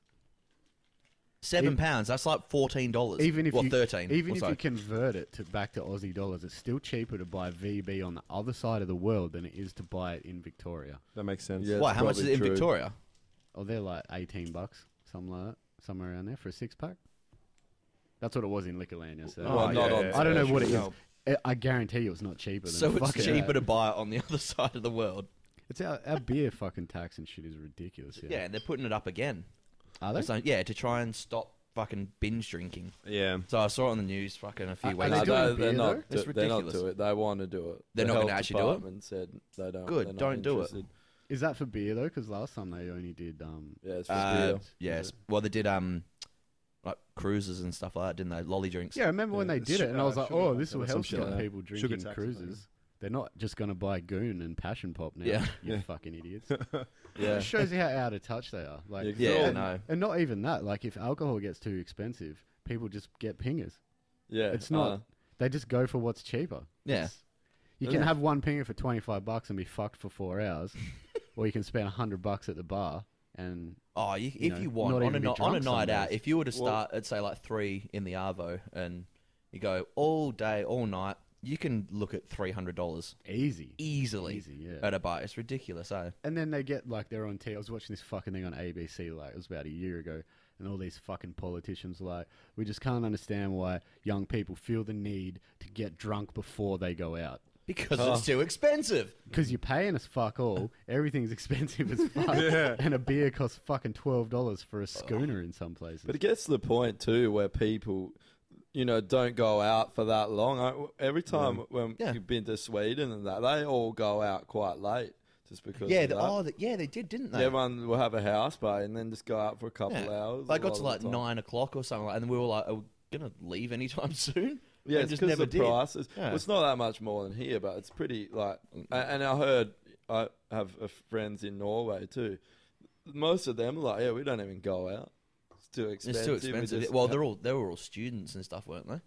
Seven Even- pounds. That's like fourteen dollars. Even if well, you thirteen. even if so. you convert it to back to Aussie dollars, it's still cheaper to buy VB on the other side of the world than it is to buy it in Victoria. That makes sense. Yeah. Why? How much is probably it in true. Victoria? Oh, they're like eighteen bucks, something like that, somewhere around there for a six pack. That's what it was in Liquorland yesterday. Oh, not yeah, on yeah. I don't know what it is. I- I guarantee you, it's not cheaper. Than So it's fucking- cheaper to buy it on the other side of the world. It's our, our beer fucking tax and shit is ridiculous. Yeah, Yeah, and they're putting it up again. are they? So, yeah, to try and stop fucking binge drinking. Yeah. So I saw it on the news fucking a few Are- are weeks they ago. doing they, beer, are though? not. It's do- they're not ridiculous. do it. They want to do it. They're The not gonna health actually do it? department Said they don't. Good, they're not don't do it. interested. Is that for beer though? Because last time they only did. Um, Yeah, it's for Uh, beer. yes. Well, they did um like cruises and stuff like that, didn't they? Lolly drinks. yeah, I remember when Yeah, they did it, and I was uh, like, sugar "Oh, this will some help shit some like that. people Sugar drinking tax or something. cruises." They're not just going to buy Goon and Passion Pop now. Yeah. you Yeah. fucking idiots. Yeah. It shows you how out of touch they are. Like, Yeah, Yeah, Cool. I know. and not even that. Like, if alcohol gets too expensive, people just get pingers. Yeah, It's not. uh, They just go for what's cheaper. Yeah. It's- You can Yeah. have one pinger for 25 bucks and be fucked for four hours, or you can spend a 100 bucks at the bar and Oh, you, You if know, you want not on a, even be ni- on a drunk some night out, if you were to Well- start at say like three in the Arvo and you go all day, all night, you can look at three hundred dollars easy. easily Easy, yeah. at a bar. It's ridiculous, eh? And then they get like they're on I was watching this fucking thing on ABC like it was about a year ago, and all these fucking politicians were like, we just can't understand why young people feel the need to get drunk before they go out. Because Oh. it's too expensive. Because you're paying us fuck all, everything's expensive as fuck, and a beer costs fucking twelve dollars for a schooner in some places. But it gets to the point too where people, you know, don't go out for that long. I, every mm. time when Yeah. you've been to Sweden and that, they all go out quite late just because. Yeah, of the, that. oh, the, yeah, they did, didn't they? Everyone will have a house party and then just go out for a couple Yeah. hours. They got to like nine o'clock or something, like, and we were like, "Are we gonna leave anytime soon?" Yeah, it's just because never the did. prices. Yeah. Well, it's not that much more than here, but it's pretty like. And I heard I have uh, friends in Norway too. Most of them are like, yeah, we don't even go out. It's too expensive. It's too We expensive. just Well, they're all they were all students and stuff, weren't they?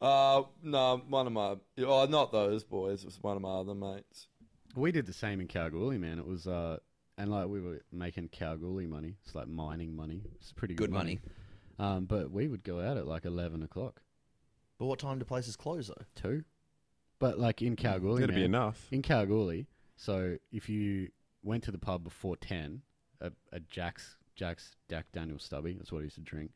Uh, no, one of my, oh, not those boys. It was one of my other mates. We did the same in Kalgoorlie, man. It was, uh, and like we were making Kalgoorlie money. It's like mining money. It's pretty good, Good money. Um, but we would go out at like eleven o'clock. But what time do places close though? two. But like in Kalgoorlie, It'd be man, enough. in Kalgoorlie. So if you went to the pub before ten, a, a Jack's Jack's Jack Daniel Stubby, that's what I used to drink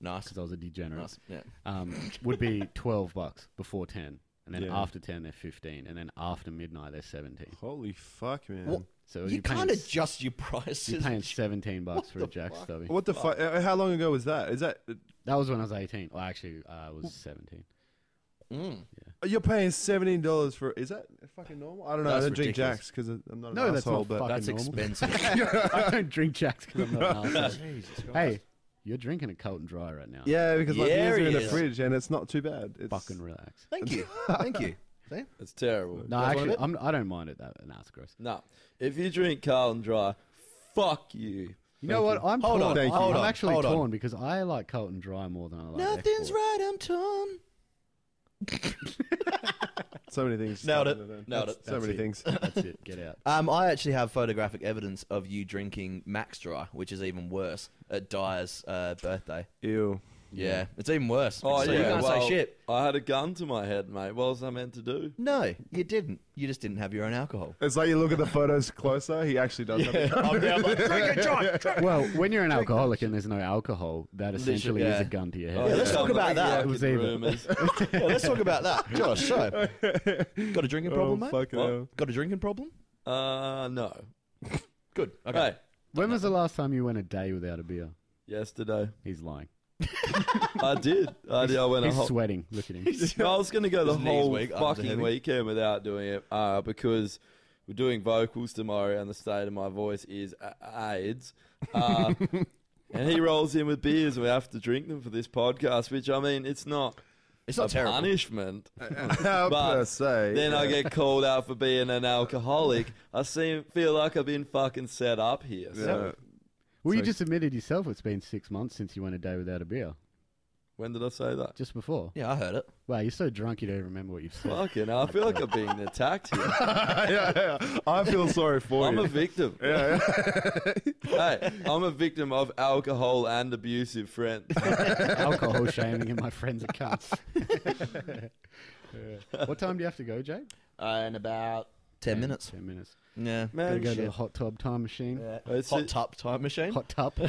Nice. because I was a degenerate. Nice. Yeah. Um, would be twelve bucks before ten, and then Yeah. after ten they're fifteen, and then after midnight they're seventeen. Holy fuck, man. What? So You you're paying, can't s- adjust your prices. you're paying seventeen bucks for a the Jack? Stubby. What the fuck? Uh, How long ago was that? Is that That was when I was eighteen. Well, actually, uh, I was seventeen. Mm. you're paying seventeen dollars for? Is that fucking normal? I don't know. I That's don't drink ridiculous. Jacks because I'm not an No, that's asshole. not but fucking That's normal. expensive. I don't drink Jacks because I'm not an arsehole. Jesus Christ. Hey, you're drinking a Carlton Dry right now. yeah, because my Yeah, beers are he in the is. fridge and it's not too bad. It's Fucking relax. Thank you. Thank you. See? It's terrible. No, guys want actually, bit? I'm, I don't mind it that. No, it's gross. No. If you drink Carlton Dry, fuck you. You know what? I'm Hold torn. on, Thank you. I'm hold on, actually hold on. torn because I like Carlton Dry more than I like Nothing's Export. right, I'm torn. So many things. Nailed it. I don't know. Nailed it. So That's many it. things. That's it. Get out. Um, I actually have photographic evidence of you drinking Max Dry, which is even worse, at Dyer's uh, birthday. Ew. Yeah, it's even worse. Oh, so yeah. you can't well, say shit. I had a gun to my head, mate. What was I meant to do? No, you didn't. You just didn't have your own alcohol. It's like you look at the photos closer. He actually does. have a gun. I'm down like, drink it, John. drink. Well, when you're an alcoholic and there's no alcohol, that essentially yeah. is a gun to your head. Oh, Yeah, let's talk about that. It was either. Rumors. Yeah, let's talk about that. Josh, so, got a drinking problem, oh, mate? What? hell. Got a drinking problem? uh, no. Good. Okay. Hey, When was the last time you went a day without a beer? yesterday. He's lying. I did. I did. I went a He's whole. sweating. Look at him. I was going to go the His knees whole weak, arms are fucking heavy. weekend without doing it uh, because we're doing vocals tomorrow and the state of my voice is a- AIDS. Uh, and he rolls in with beers and we have to drink them for this podcast, which I mean, it's not It's a not terrible. punishment. But per se. Then I yeah. get called out for being an alcoholic. I seem feel like I've been fucking set up here. Yeah. So Well, you just admitted yourself it's been six months since you went a day without a beer. when did I say that? Just before. Yeah, I heard it. Wow, you're so drunk you don't even remember what you've said. Fucking, hell, I feel like I'm being attacked here. yeah, yeah. I feel sorry for you. I'm a victim. yeah, Hey, I'm a victim of alcohol and abusive friends. Alcohol shaming and my friends are cunts. What time do you have to go, Jake? Uh, in about 10 minutes. Ten minutes. Yeah. Gotta Man, go to shit. the hot tub time machine. yeah. It's Hot it- tub time machine. Hot tub.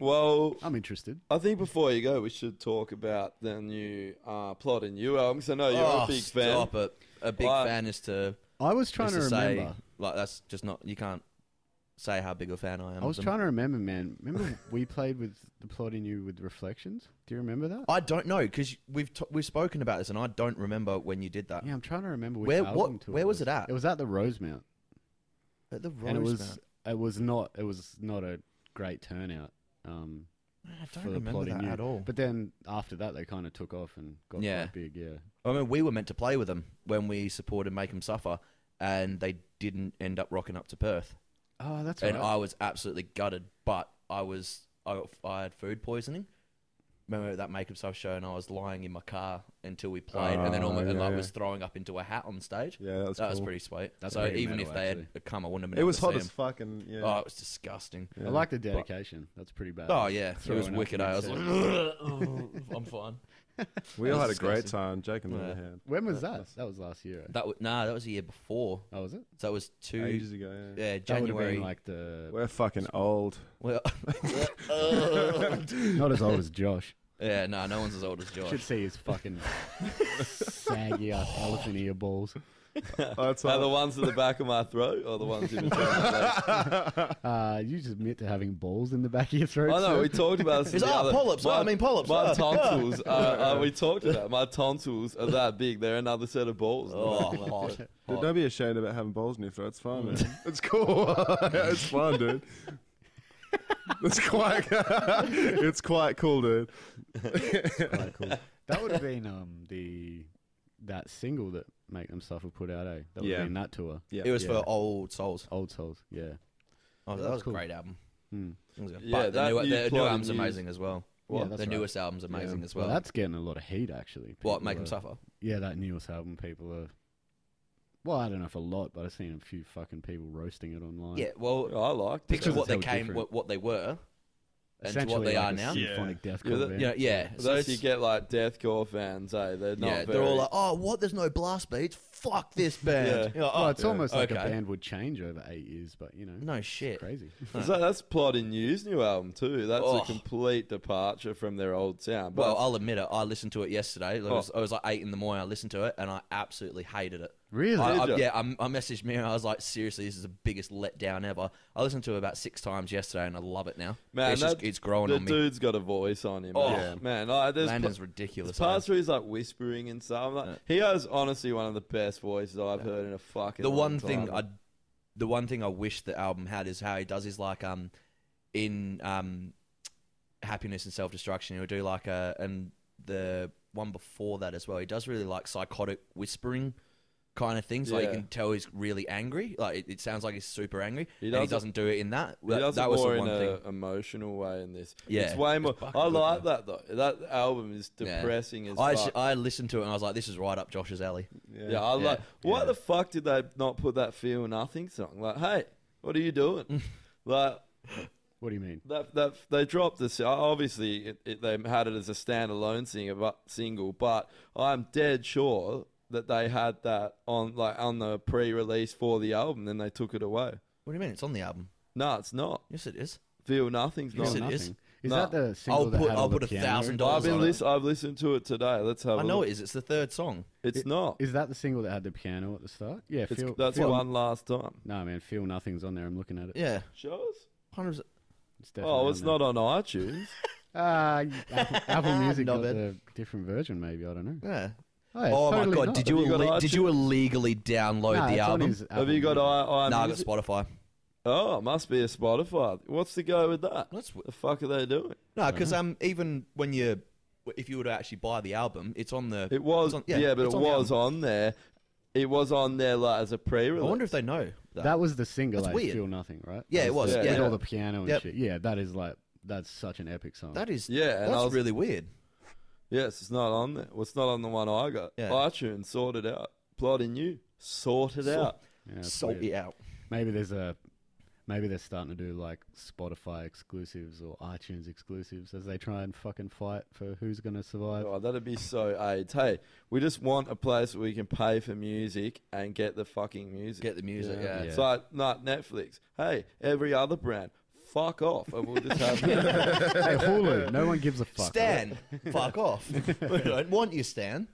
Well, I'm interested. I think before you go, we should talk about the new uh, plot in you album because I know you're oh, a big fan. stop it. A big Why? fan is to, I was trying to, to say, remember. like, that's just not, you can't say how big a fan I am. I was trying to remember, man. Remember we played with the plot in you with reflections. Do you remember that? I don't know because we've t- we've spoken about this, and I don't remember when you did that. Yeah, I'm trying to remember which Where- album what- tour where was it at? It was at the Rosemount, At the and it was it was not it was not a great turnout. Um, I don't the remember plot in that you. at all. But then after that, they kind of took off and got Yeah. quite big. Yeah. I mean, we were meant to play with them when we supported Make Them Suffer, and they didn't end up rocking up to Perth. Oh, that's and right. I was absolutely gutted. But I was I, I had food poisoning. Remember that Make Them Suffer show, and I was lying in my car until we played, and then Oh, almost, and like yeah. was throwing up into a hat on stage. yeah, that was that was cool. pretty sweet. That's so pretty even metal, if they actually. had come, I wouldn't have been It able was to hot see as 'em. fucking. Yeah. Oh, it was disgusting. Yeah. I like the dedication. That's pretty bad. Oh yeah, it Throwing was up wicked. eh? I was like, mid-set. I'm fine. we all was had a great time. Jake and I Yeah. had When was That that? was- That was last year. Right? That was, nah, that was a year before. Oh, was it? So it was two. ages ago. Yeah. Yeah, That would have January. been like the We're fucking old. well, not as old as Josh. yeah, no, no one's as old as Josh. Should Josh. see his fucking saggy ass elephant ear balls. That's Are the ones at the back of my throat or the ones in between my legs? Uh, you just admit to having balls in the back of your throat. I know, sir? we talked about this. He's the like, other- "Oh, polyps, oh, I mean polyps, My tonsils, uh, uh, we talked about My tonsils are that big. They're another set of balls. Oh, hot. Dude, don't be ashamed about having balls in your throat. It's fun, man. it's cool. it's fun, dude. It's quite. it's quite cool, dude. Quite cool. That would have been um the that single that Make Them Suffer put out, eh? That would Yeah. have been that tour. Yeah. It was Yeah. for old souls. Old Souls, yeah. Oh, that That's was cool. a great album. Hmm. It was good. Yeah, but the, that new, new the new album's news- amazing as well. Yeah, What? that's the right. newest album's amazing Yeah. as well. Well, that's getting a lot of heat actually. what make are- them suffer? Yeah, that newest album, people are. Well, I don't know if a lot, but I've seen a few fucking people roasting it online. Yeah, well, I like it. picture what they came, different. what, what they were, and to what they like are a now. Symphonic deathcore Yeah, that- band. Yeah, yeah. So Unless you get like deathcore fans, eh? They're not yeah, very. they're all like, oh, what? There's no blast beats. Fuck this band. Yeah. You're like, Well, oh, it's almost like a band would change over eight years, but you know, No shit. crazy. So that's Plot in You's new album too. That's Oh. a complete departure from their old sound. But Well, I'll admit it. I listened to it yesterday. It was, Oh. it was like eight in the morning. I listened to it and I absolutely hated it. Really? I, I, yeah, I, I messaged me and I was like, seriously, this is the biggest letdown ever. I listened to it about six times yesterday and I love it now. man, it's, just, it's growing the on me. dude's got a voice on him. Oh. man. man, like, there's Landon's ridiculous. parts man. where he's like whispering and stuff. I'm Like, He has honestly one of the best voices I've heard in a fucking. The long one thing time. I, the one thing I wish the album had is how he does is like um, in um, happiness and self destruction. He'll do like a and the one before that as well. He does really like psychotic whispering kind of things. Like you Yeah. can tell he's really angry. Like it, it sounds like he's super angry. He and he does it- doesn't do it in that. He That, does that it was more the in one an emotional way in this. Yeah, it's way more. fucking I good, like though. that though. That album is Yeah. depressing as I, fuck. sh- I listened to it and I was like, this is right up Josh's alley. yeah, I like. Why Yeah. the fuck did they not put that "Feel Nothing" song? Like, hey, what are you doing? like What do you mean? that. That they dropped this. Uh, obviously, it, it, they had it as a standalone singer, but, single. But I'm dead sure that they had that on like on the pre-release for the album. Then they took it away. What do you mean? It's on the album. No, it's not. Yes, it is. Feel Nothing's Feel not. Yes, it is. nothing. Is No. that the single I'll that put- had I'll the put a piano? thousand I've dollars been on it. lis- I've listened to it today. Let's have I a know look. it is. It's the third song. It's It- not. Is that the single that had the piano at the start? Yeah, It's, feel, that's feel, one last time. No, man, feel nothing's on there. I'm looking at it. Yeah. Shows? Hundred It's definitely Oh, on it's there. not on iTunes. Uh, Apple, Apple Music Not got bad. the different version, maybe. I don't know. Yeah. Oh, it's Oh my god! not. Did you, you got ille- did you illegally download Nah, the it's on album? Have you got Music. I, I No, I got Spotify. Oh, it must be a Spotify. What's the go with that? That's w- the fuck are they doing? no, because um, even when you, if you were to actually buy the album, it's on the. It was, on- yeah, yeah, but it it's on the was on there. It was on there like as a pre-release. I wonder if they know that. That was the single. That's like, weird. Feel nothing, right? Yeah, it was, the- yeah. With Yeah. all the piano and Yep. shit. Yeah, that is like that's such an epic song. that is. Yeah, that's was, really weird. Yes, it's not on there. Well, it's not on the one I got. Yeah. iTunes sorted out. Plot in You sorted So- out. Yeah, it's Salt weird. it out. Maybe there's a. Maybe they're starting to do like Spotify exclusives or iTunes exclusives as they try and fucking fight for who's going to survive. Oh, that'd be so AIDS. Hey, we just want a place where we can pay for music and get the fucking music. Get the music. Yeah. Yeah. Yeah. It's like not Netflix. Hey, every other brand, fuck off, and we'll just have. hey, Hulu, no one gives a fuck. Stan, fuck off. we don't want you, Stan.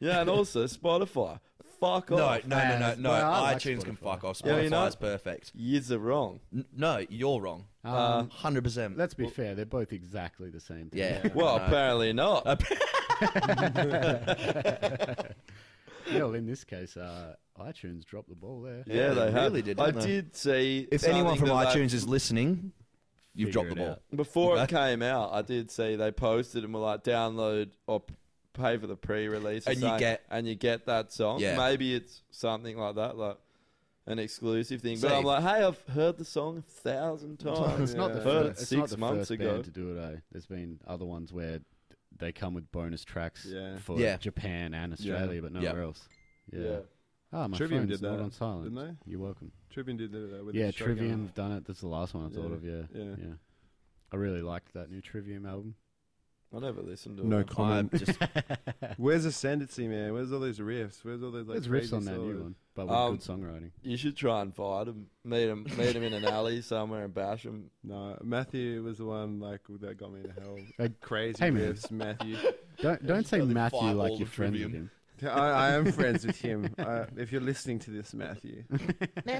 yeah, and also Spotify, fuck No, off. no, no, no, Man, no. well, I like iTunes can Spotify. fuck off. Yeah, you know- Spotify's perfect. Yous are wrong. N- no, you're wrong. Um, Hundred percent. let's be fair, they're both exactly the same thing. Yeah. Well, No. apparently not. Well, in this case, uh, iTunes dropped the ball there. yeah, Yeah, they they have. really did, I didn't they? did see. If anyone something from that they- iTunes is listening, you've dropped the ball. out. before it came out, I did see they posted and were like, download or pay for the pre-release, or And you get- and you get that song. Yeah. Maybe it's something like that, like an exclusive thing. But See. I'm like, hey, I've heard the song a thousand times. It's not the Yeah. Heard first, it it's not six the months first ago. band to do it. Eh? There's been other ones where they come with bonus tracks Yeah. for Yeah. Japan and Australia, but nowhere Yeah. else. Yeah. Yeah. Ah, my Trivium did not that, on silent. didn't they? You're welcome. Trivium did that with yeah. Trivium have done it. That's the last one I thought Yeah, of. Yeah. yeah. yeah. I really liked that new Trivium album. I never listened to No it. comment. I'm just Where's Ascendancy, man? Where's all those riffs? Where's all those like There's riffs crazy on that new solos? one, but with Um, good songwriting. You should try and find him, meet him, meet him in an alley somewhere and bash him. No, Matthew was the one like that got me to hell. Hey, Crazy hey, man. riffs, Matthew. Don't don't say totally Matthew fight like all you're the friends with Trivium. him. I, I am friends with him. Uh, if you're listening to this, Matthew,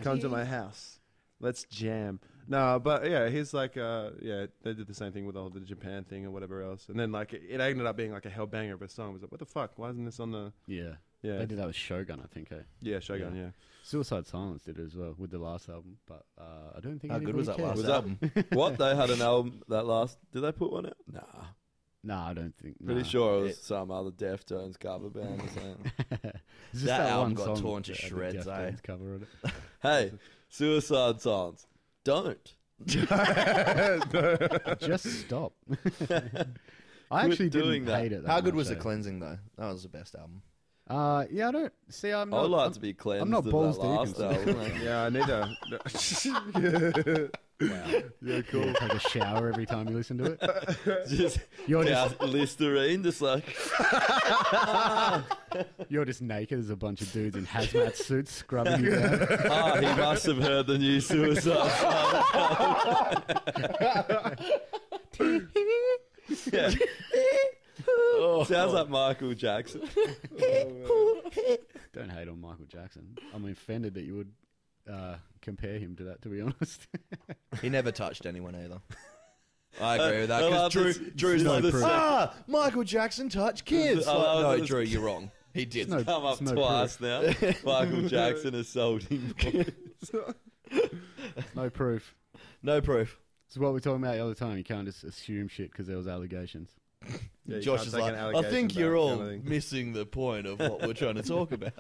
come to my house. Let's jam. No, but yeah, he's like, uh, yeah, they did the same thing with all the Japan thing or whatever else, and then like it, it ended up being like a hell banger of a song. It was like, what the fuck? Why isn't this on the? Yeah. Yeah, They did that with Shogun, I think. Eh? yeah, Shogun. Yeah, Suicide Silence did it as well with the last album, but uh, I don't think. how good was that anybody last. Was album? what they had an album that last? Did they put one out? Nah, Nah, I don't think. pretty nah. sure it was It- some other Deftones cover band or something. It's just That that, album one got song torn to that had the shreds, eh? Deftones cover on it. hey, Suicide Silence, don't. Just stop. I actually didn't that. hate it. That How good much, was the eh? cleansing though? That was the best album. Uh, yeah, I don't see. I'm not. I not. would like I'm- to be cleansed not of balls that deep in last stuff. album. Yeah, I need to. wow. yeah, cool. Take a shower every time you listen to it. just You're just, down Listerine, just like you're just naked. There's a bunch of dudes in hazmat suits scrubbing you down. ah, he must have heard the new Suicide. yeah. Sounds like Michael Jackson. Don't hate on Michael Jackson. I'm offended that you would uh, compare him to that. To be honest. He never touched anyone either. I agree with that. I 'cause love Drew, this- Drew's no like, proof. ah, Michael Jackson touched kids. I Like, love no, this- Drew, you're wrong. He did. no- Come up It's no twice now. Michael Jackson assaulting boys. no proof. No proof. It's what we're talking about the other time. You can't just assume shit because there was allegations. Yeah, Josh is like, I think you're all kind of missing the point of what we're trying to talk about.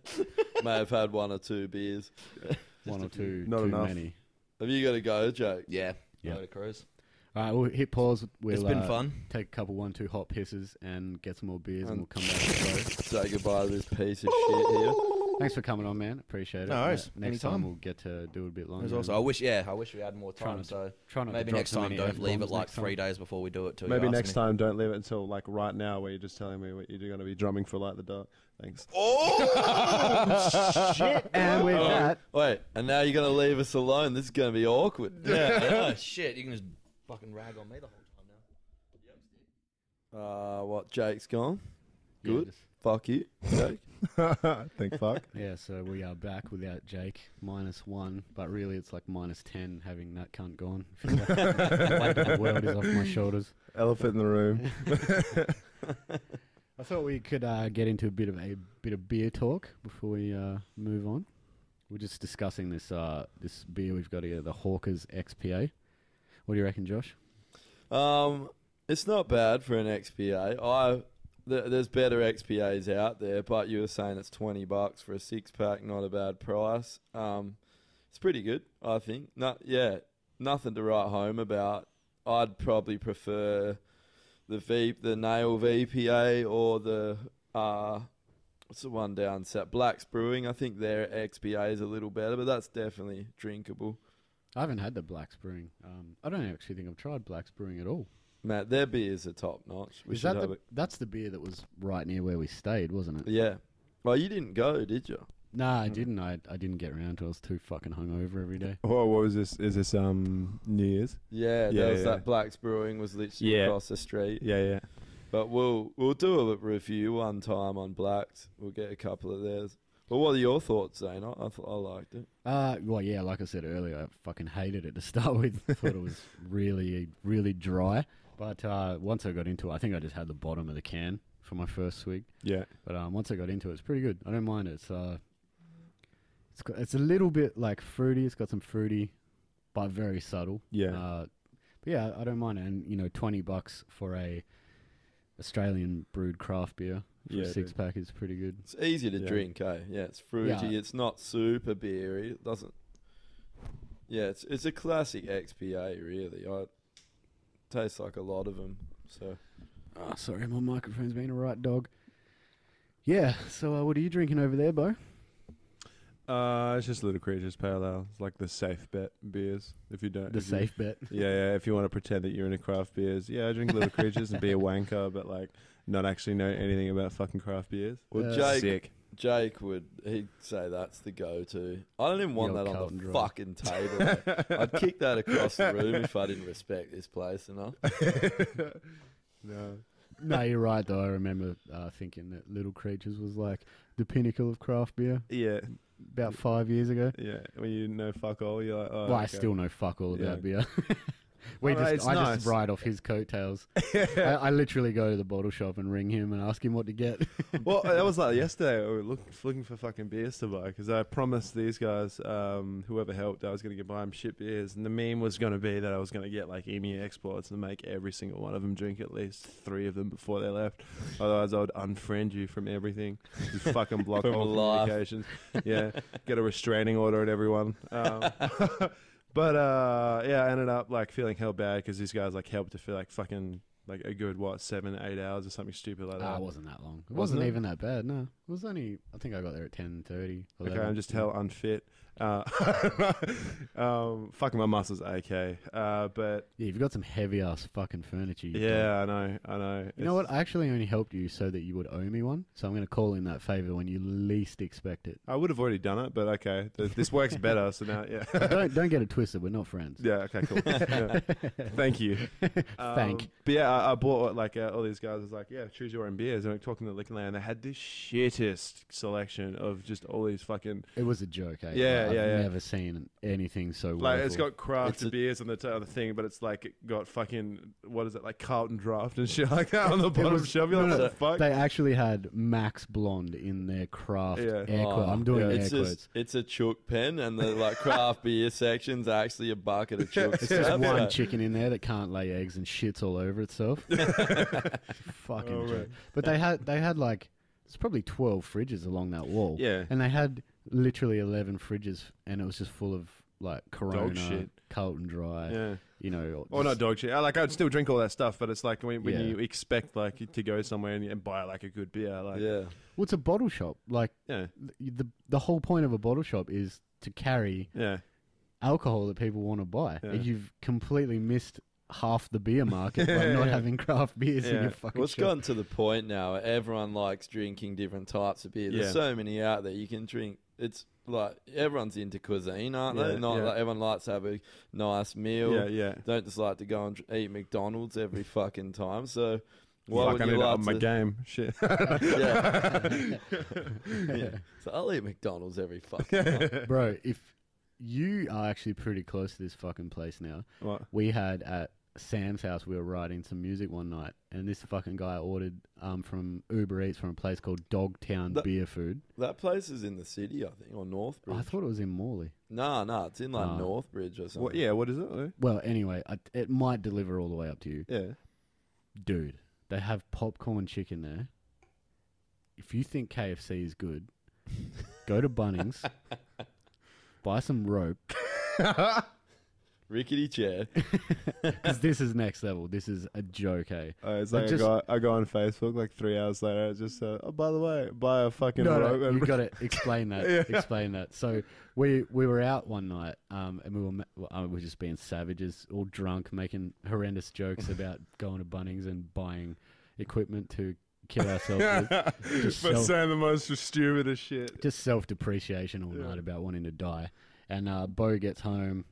May have had one or two beers. One or two, Not too enough. many. Have you got to go, Jake? Yeah. Yeah. Go to cruise. All right, we'll hit pause. We'll, it's been uh, fun. Take a couple one, two hot pisses and get some more beers, and Um, we'll come back to the show. Say goodbye to this piece of shit here. Thanks for coming on, man. Appreciate it. No worries. Ne- Next time we'll get to do it a bit longer. There's also, I wish, yeah, I wish we had more Trying time. to- So try not to maybe drop next so time, many don't leave it F-bombs like next time. three days before we do it. Till Maybe next me. time, don't leave it until like right now, where you're just telling me what you're going to be drumming for Light the Dark. Thanks. Oh shit! And with Oh, that, Wait, and now you're going to leave us alone. This is going to be awkward. Yeah, I know, shit. You can just fucking rag on me the whole time now. Uh, what? Jake's gone. yeah, Good. just- Fuck you, Jake. Think fuck. Yeah, so we are back without Jake, minus one, but really it's like minus ten having that cunt gone. I like the weight of the world is off my shoulders. Elephant in the room. I thought we could uh, get into a bit of a bit of beer talk before we uh, move on. We're just discussing this uh, this beer we've got here, the Hawkers XPA. What do you reckon, Josh? Um, it's not bad for an XPA. I th- there's better XPAs out there, but you were saying it's twenty bucks for a six pack, not a bad price. Um, it's pretty good, I think. Not yeah, nothing to write home about. I'd probably prefer the V the Nail VPA or the uh. What's the one down south? Black's Brewing. I think their XPA is a little better, but that's definitely drinkable. I haven't had the Black's Brewing. Um, I don't actually think I've tried Black's Brewing at all. Matt, their beers are top notch. We Is should that have the, it. that's the beer that was right near where we stayed, wasn't it? Yeah. Well, you didn't go, did you? No, I didn't. I, I didn't get around to it. I was too fucking hungover every day. Oh, what was this? Is this um New Year's? Yeah, Yeah, there was yeah. that Black's Brewing was literally Yeah. across the street. Yeah, yeah. But we'll we'll do a review one time on Blacks. We'll get a couple of theirs. But what are your thoughts, Zane? I, I thought I liked it. Uh, well, yeah, like I said earlier, I fucking hated it to start with. Thought it was really, really dry. But uh, once I got into it, I think I just had the bottom of the can for my first swig. Yeah. But um, once I got into it, it's pretty good. I don't mind it. It's uh, it's got, it's a little bit like fruity. It's got some fruity, but very subtle. Yeah. Uh, but yeah, I don't mind it. And you know, twenty bucks for a Australian brewed craft beer for Yeah, a six dude. pack is pretty good. It's easy to Yeah. drink, eh? Yeah, it's fruity. Yeah. It's not super beery. It doesn't. Yeah, it's it's a classic XPA. Really, I tastes like a lot of them. So Oh, sorry, my microphone's being a right dog. Yeah. So, uh, what are you drinking over there, Bo? Uh, it's just Little Creatures Pale Ale. It's like the safe bet beers. If you don't, The if you- safe bet. yeah, yeah. If you want to pretend that you're into craft beers, yeah, I drink Little Creatures and be a wanker, but like not actually know anything about fucking craft beers. well, Uh, Jake Sick. Jake would he'd say that's the go-to. I don't even want The that on the Dry. fucking table. I'd kick that across the room if I didn't respect this place enough. no. no, you're right though. I remember uh, thinking that Little Creatures was like the pinnacle of craft beer Yeah, about five years ago. yeah. When you know fuck all, you're like, oh. well, I okay. still know fuck all Yeah. about beer. we Oh, just, it's I nice. just ride off his coattails. I, I literally go to the bottle shop and ring him and ask him what to get. well, that was like yesterday. We were looking, looking for fucking beers to buy because I promised these guys, um, whoever helped, I was going to get buy them shit beers. And the meme was going to be that I was going to get like Emu exports and make every single one of them drink at least three of them before they left. Otherwise, I would unfriend you from everything. You fucking block all life. communications. Yeah, get a restraining order at everyone. Um, But uh, yeah, I ended up like feeling hell bad because these guys like helped to feel like fucking like a good what seven, eight hours or something stupid like that. Ah, it wasn't that long. It Wasn't wasn't, it? even that bad. No, it was only. I think I got there at 10.30, Okay, I'm just hell unfit. Uh, um, fucking my muscles, okay. Uh, but Yeah, you've got some heavy ass fucking furniture. you've got. yeah, I know, I know. You know what? I actually only helped you so that you would owe me one. So I'm going to call in that favor when you least expect it. I would have already done it, but okay, th- this works better. So now, yeah, don't don't get it twisted. We're not friends. yeah, okay, cool. Yeah. Thank you. Thank. Um, but yeah, I, I bought like uh, all these guys. I was like, yeah, choose your own beers. And I'm talking to Liquor Land. They had the shittest selection of just all these fucking It was a joke. Eh? Yeah, I've yeah, yeah. never seen anything so. like it's got craft It's a- beers on the, t- on the thing, but it's like it got fucking what is it like Carlton Draft and shit like that on the bottom was- shelf. You're no, like, no, what the fuck? They actually had Max Blonde in their craft Yeah. air quote. Oh, I'm doing yeah. air It's quotes. just it's a chook pen, and the like craft beer section's actually a bucket of chook. It's just stuff. one chicken in there that can't lay eggs and shits all over itself. Fucking Oh, joke. right. But they had they had like it's probably twelve fridges along that wall. yeah, And they had literally eleven fridges, and it was just full of like Corona, shit. Carlton Dry. yeah. You know, Or not dog shit. Like I'd still drink all that stuff, but it's like when, when Yeah. you expect like to go somewhere and, and buy like a good beer, like yeah, yeah. Well, it's a bottle shop. Like yeah, the the whole point of a bottle shop is to carry yeah. alcohol that people want to buy. Yeah. And you've completely missed half the beer market by not yeah. having craft beers in your fucking Well, it's shop. gotten to the point now everyone likes drinking different types of beer. There's Yeah. so many out there you can drink. It's like everyone's into cuisine, aren't they? Yeah, Not yeah. like everyone likes to have a nice meal. Yeah, yeah. Don't just like to go and eat McDonald's every fucking time. So why Fuck, I would need you to like up my to? game. Shit. Yeah. yeah. So I'll eat McDonald's every fucking time. Bro, if you are actually pretty close to this fucking place now, What? we had at Sam's house, we were writing some music one night, and this fucking guy ordered um, from Uber Eats from a place called Dogtown That- Beer Food. That place is in the city, I think, or Northbridge. I thought it was in Morley. No, no, it's in like Ah. Northbridge or something. What? Yeah. What is it? though? Well, anyway, I, it might deliver all the way up to you. Yeah. Dude, they have popcorn chicken there. If you think KFC is good, go to Bunnings, buy some rope, Rickety chair. because this is next level. This is a joke, eh? Uh, it's Like I, just- go, I go on Facebook like three hours later. It's just uh, oh by the way, buy a fucking No, no, you got to explain that. Yeah. Explain that. So we we were out one night, um, and we were uh, we were just being savages, all drunk, making horrendous jokes about going to Bunnings and buying equipment to kill ourselves. Just but self- saying the most stupidest shit. Just self depreciation all Yeah. night about wanting to die. And uh, Bo gets home.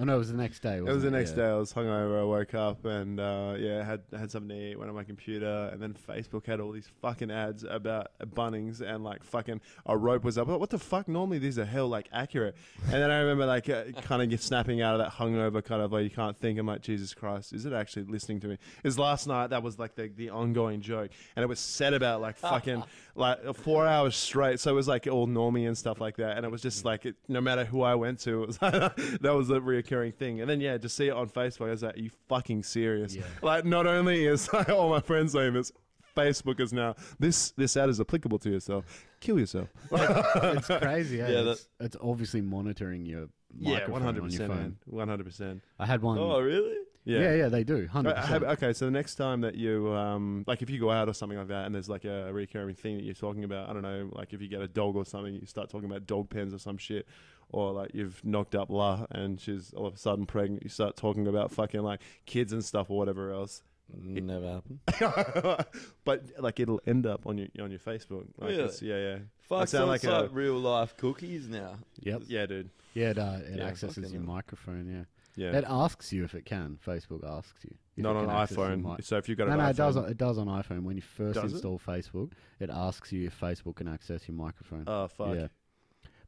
Oh no, it was the next day. It was the next Yeah. day. I was hungover. I woke up and uh, yeah, had had something to eat. Went on my computer, and then Facebook had all these fucking ads about Bunnings and like fucking a rope was up. What the fuck? Normally these are hell like accurate. And then I remember like uh, kind of snapping out of that hungover kind of like you can't think. I'm like Jesus Christ, is it actually listening to me? Is last night that was like the the ongoing joke, and it was said about like fucking like four hours straight. So it was like all normie and stuff like that, and it was just like it, no matter who I went to, it was that was a reoccurring thing. And then yeah, to see it on Facebook, I was like, "Are you fucking serious?" Yeah. Like not only is like, all my friends saying this. Facebook is now this. This ad is applicable to yourself. Kill yourself. it's crazy. Eh? Yeah, it's, it's obviously monitoring your yeah, microphone one hundred on your percent, phone. man. One hundred percent. I had one. Oh, really? yeah. yeah, they do. 100%. okay, so the next time that you, um, like if you go out or something like that, and there's like a recurring thing that you're talking about, I don't know, like if you get a dog or something, you start talking about dog pens or some shit, or like you've knocked up La and she's all of a sudden pregnant, you start talking about fucking like kids and stuff or whatever else. Never happened. but like it'll end up on your on your Facebook. Like Really? it's- yeah, yeah. Fuck, sound so like a- real life cookies now. Yep. Yeah, dude. Yeah, it, uh, it Yeah, accesses fucking your hell. microphone. Yeah. Yeah. It asks you if it can. Facebook asks you. if Not it on can access your iPhone. mic- So if you've got No, an no, iPhone, it does. on- It does on iPhone. When you first Does it? install Facebook, it asks you if Facebook can access your microphone. Oh fuck. Yeah.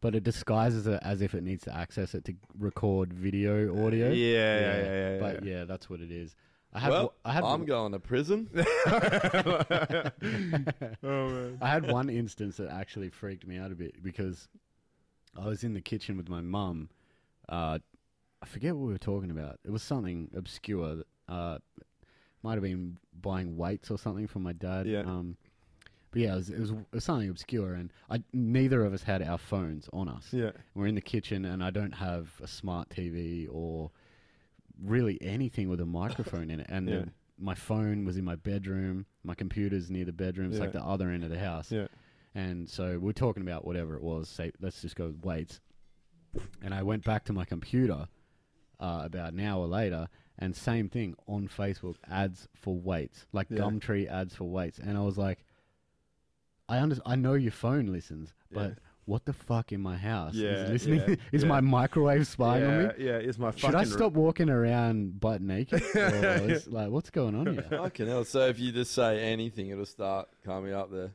But it disguises it as if it needs to access it to record video audio. Yeah, yeah, yeah, yeah. But yeah, that's what it is. I had. well, I had. I'm one- going to prison. oh man. I had one instance that actually freaked me out a bit because I was in the kitchen with my mum. Uh, I forget what we were talking about. It was something obscure. That, uh, might have been buying weights or something for my dad. Yeah. Um, but yeah, it was, it was it was something obscure, and I neither of us had our phones on us. Yeah. We're in the kitchen, and I don't have a smart TV or really anything with a microphone in it. And Yeah. the, my phone was in my bedroom. My computer's near the bedroom. It's like the other end of the house. Yeah. And so we're talking about whatever it was. Say, let's just go with weights. And I went back to my computer uh, about an hour later, and same thing on Facebook ads for weights, like Yeah. Gumtree ads for weights. And I was like, I under- I know your phone listens, but Yeah. what the fuck in my house Yeah, is listening? yeah, is yeah. my microwave spying on me? yeah, yeah, it's my Should I stop walking around butt naked? or is- like, what's going on here? Fucking hell. So if you just say anything, it'll start coming up there.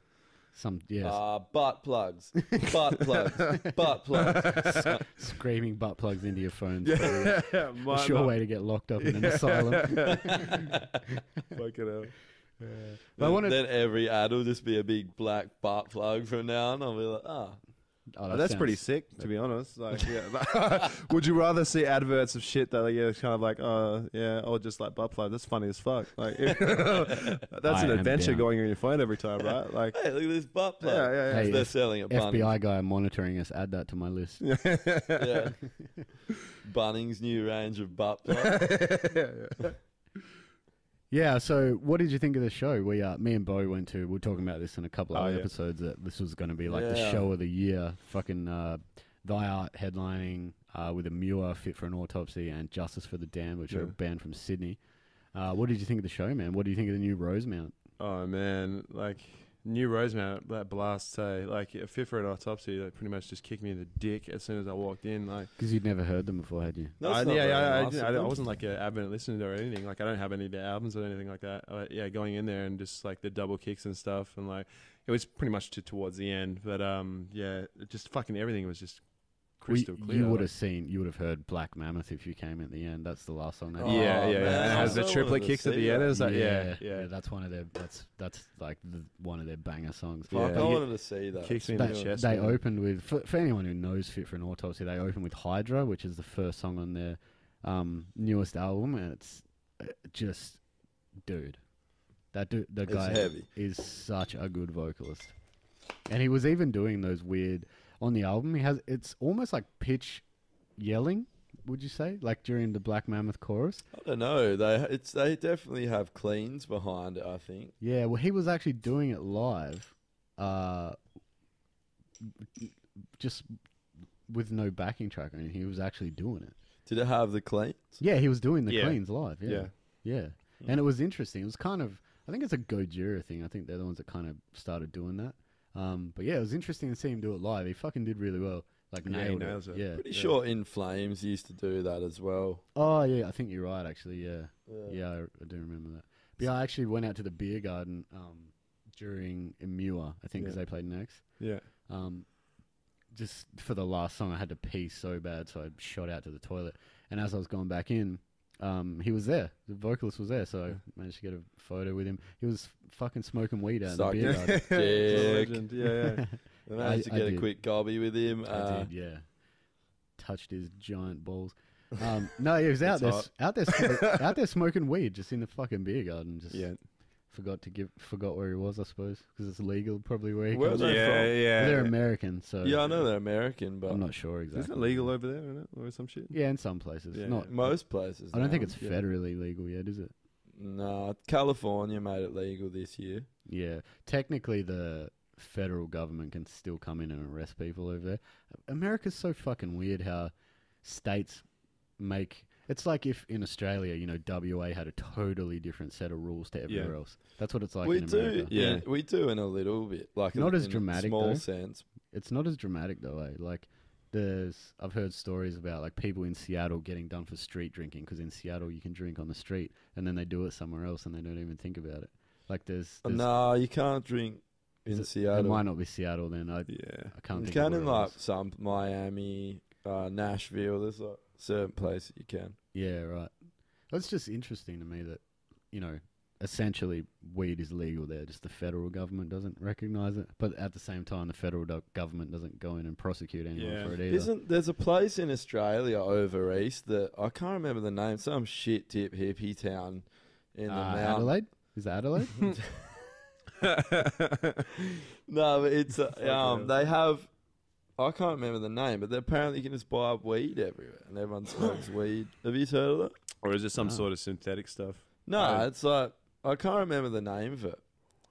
Some yes, Uh, butt plugs. Butt plugs. butt plugs. screaming butt plugs into your phone. Yeah, A my, sure my- way to get locked up in an asylum. Fucking hell. But I wanted- Then every ad will just be a big black butt plug from now on. I'll be like, ah. Oh, Oh, that that's pretty sick, to be honest. Like, yeah. Would you rather see adverts of shit that, like, yeah, kind of like, oh, yeah, or just like butt plug? That's funny as fuck. Like, that's I an adventure down. going on your phone every time, right? Like, Hey, look at this butt plug. yeah, yeah, Hey, They're F- selling at Bunnings. FBI guy monitoring us. Add that to my list. yeah. Yeah. Bunnings' new range of butt plugs. Yeah. So, what did you think of the show? We, uh, me and Bo went to. We are talking about this in a couple of Oh, yeah. episodes. That this was going to be like the show of the year. Fucking uh, Thy Art headlining uh, with Emmure fit for an autopsy and Justice for the Damned, which are a Yeah. band from Sydney. Uh, what did you think of the show, man? What do you think of the new Rosemount? Oh man, like new Rosemount, that blast say, like a fit for an autopsy, that pretty much just kicked me in the dick as soon as I walked in. Like, Because you'd never heard them before, had you? That's I, not yeah, very yeah, I, nice I, of I wasn't like an avid listener or anything. Like, I don't have any of their albums or anything like that. Uh, yeah, going in there and just like the double kicks and stuff, and like it was pretty much to, towards the end. But um, yeah, it just fucking everything was just We- crystal clear. you would have seen, you would have heard Black Mammoth if you came at the end. That's the last song they Oh, played. yeah, yeah, man, yeah. And the so triplet kicks at the end, that. it was like, yeah, yeah. That's one of their. That's that's like the, one of their banger songs. Fuck, Yeah. I wanted to see that. Kicks me in They, the chest. they man. opened with for, for anyone who knows Fit for an Autopsy. They opened with Hydra, which is the first song on their um, newest album, and it's uh, just, dude, that dude, the guy heavy. is such a good vocalist, and he was even doing those weird on the album. He has it's almost like pitch yelling. Would you say like during the Black Mammoth chorus? I don't know. They it's they definitely have cleans behind it. I think. Yeah, well, he was actually doing it live, uh, just with no backing track or anything. He was actually doing it. Did it have the cleans? Yeah, he was doing the Yeah. cleans live. Yeah. Yeah. yeah, and it was interesting. It was kind of, I think it's a Gojira thing. I think they're the ones that kind of started doing that. Um, but yeah, it was interesting to see him do it live. He fucking did really well. Like Yeah, he nailed nails it. Yeah. Pretty Yeah. sure In Flames used to do that as well. Oh yeah, I think you're right. Actually, yeah. Yeah, I, I do remember that. But yeah, I actually went out to the beer garden um, during Emmure, I think, because Yeah. they played next. Yeah. Um, just for the last song, I had to pee so bad, so I shot out to the toilet. And as I was going back in, um, he was there. The vocalist was there, so I managed to get a photo with him. He was fucking smoking weed out in the Suck beer garden. It's Dick. legend. Yeah, yeah. I managed I- to get a did. quick gobby with him. I Uh, did, yeah. Touched his giant balls. Um, no, he was out there, That's s- out there, smo- out there smoking weed, just in the fucking beer garden. Just yeah. Forgot to give, forgot where he was, I suppose, because it's legal, probably where he Where comes are they yeah, from? yeah. But they're American, so yeah, I know they're American, but I'm not sure exactly. Isn't it legal over there, isn't it? Or some shit? Yeah, in some places. Yeah, Not. most places. I don't think it's yeah. federally legal yet, is it? No, California made it legal this year. Yeah, technically the federal government can still come in and arrest people over there. America's so fucking weird how states make. It's like if in Australia, you know, WA had a totally different set of rules to everywhere Yeah. else. That's what it's like we in do, America. Yeah. in- we do in a little bit, like Not in, as in dramatic, a small though. sense. It's not as dramatic though. Eh? Like there's, I've heard stories about like people in Seattle getting done for street drinking because in Seattle you can drink on the street, and then they do it somewhere else and they don't even think about it. Like there's, there's No, you can't drink in it- Seattle. It might not be Seattle then. I, Yeah. I can't You think can of in where it like is. some Miami, uh, Nashville. There's like certain places you can. Yeah, right. It's just interesting to me that, you know, essentially weed is legal there, just the federal government doesn't recognize it. But at the same time, the federal do- government doesn't go in and prosecute anyone Yeah. for it either. Isn't there's a place in Australia over east that I can't remember the name. Some shit tip hippie town in the uh, mountain. Adelaide? Is that Adelaide? No, but it's uh, um they have. I can't remember the name, but they apparently you can just buy weed everywhere, and everyone smokes weed. Have you heard of that? or is it some sort of synthetic stuff? No, Oh. it's like I can't remember the name of it.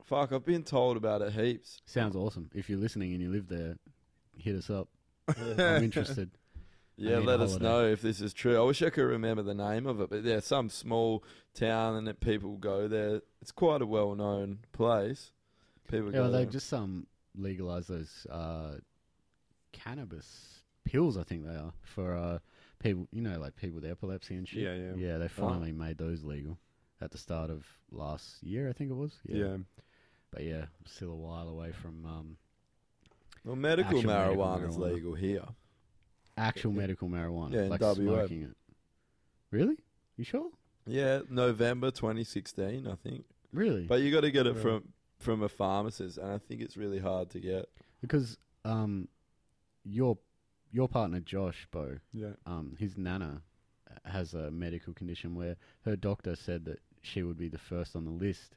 Fuck, I've been told about it heaps. Sounds awesome. If you're listening and you live there, hit us up. I'm interested. Yeah, need a let us holiday. know if this is true. I wish I could remember the name of it, but yeah, some small town and that people go there. It's quite a well-known place. People Yeah, go well, there. they just um legalized those uh, cannabis pills. I think they are for uh, people. You know, like people with epilepsy and shit. Yeah, yeah. Yeah, they finally made those legal at the start of last year. I think it was. Yeah. yeah. But yeah, still a while away from um, well, medical marijuana is legal here. actual Yeah. medical marijuana. Yeah, like smoking it. Really? You sure? Yeah, November 2016, I think. Really? But you got to get it Yeah. from from a pharmacist, and I think it's really hard to get. because um, your your partner Josh Bo, Yeah. um, his nana has a medical condition where her doctor said that she would be the first on the list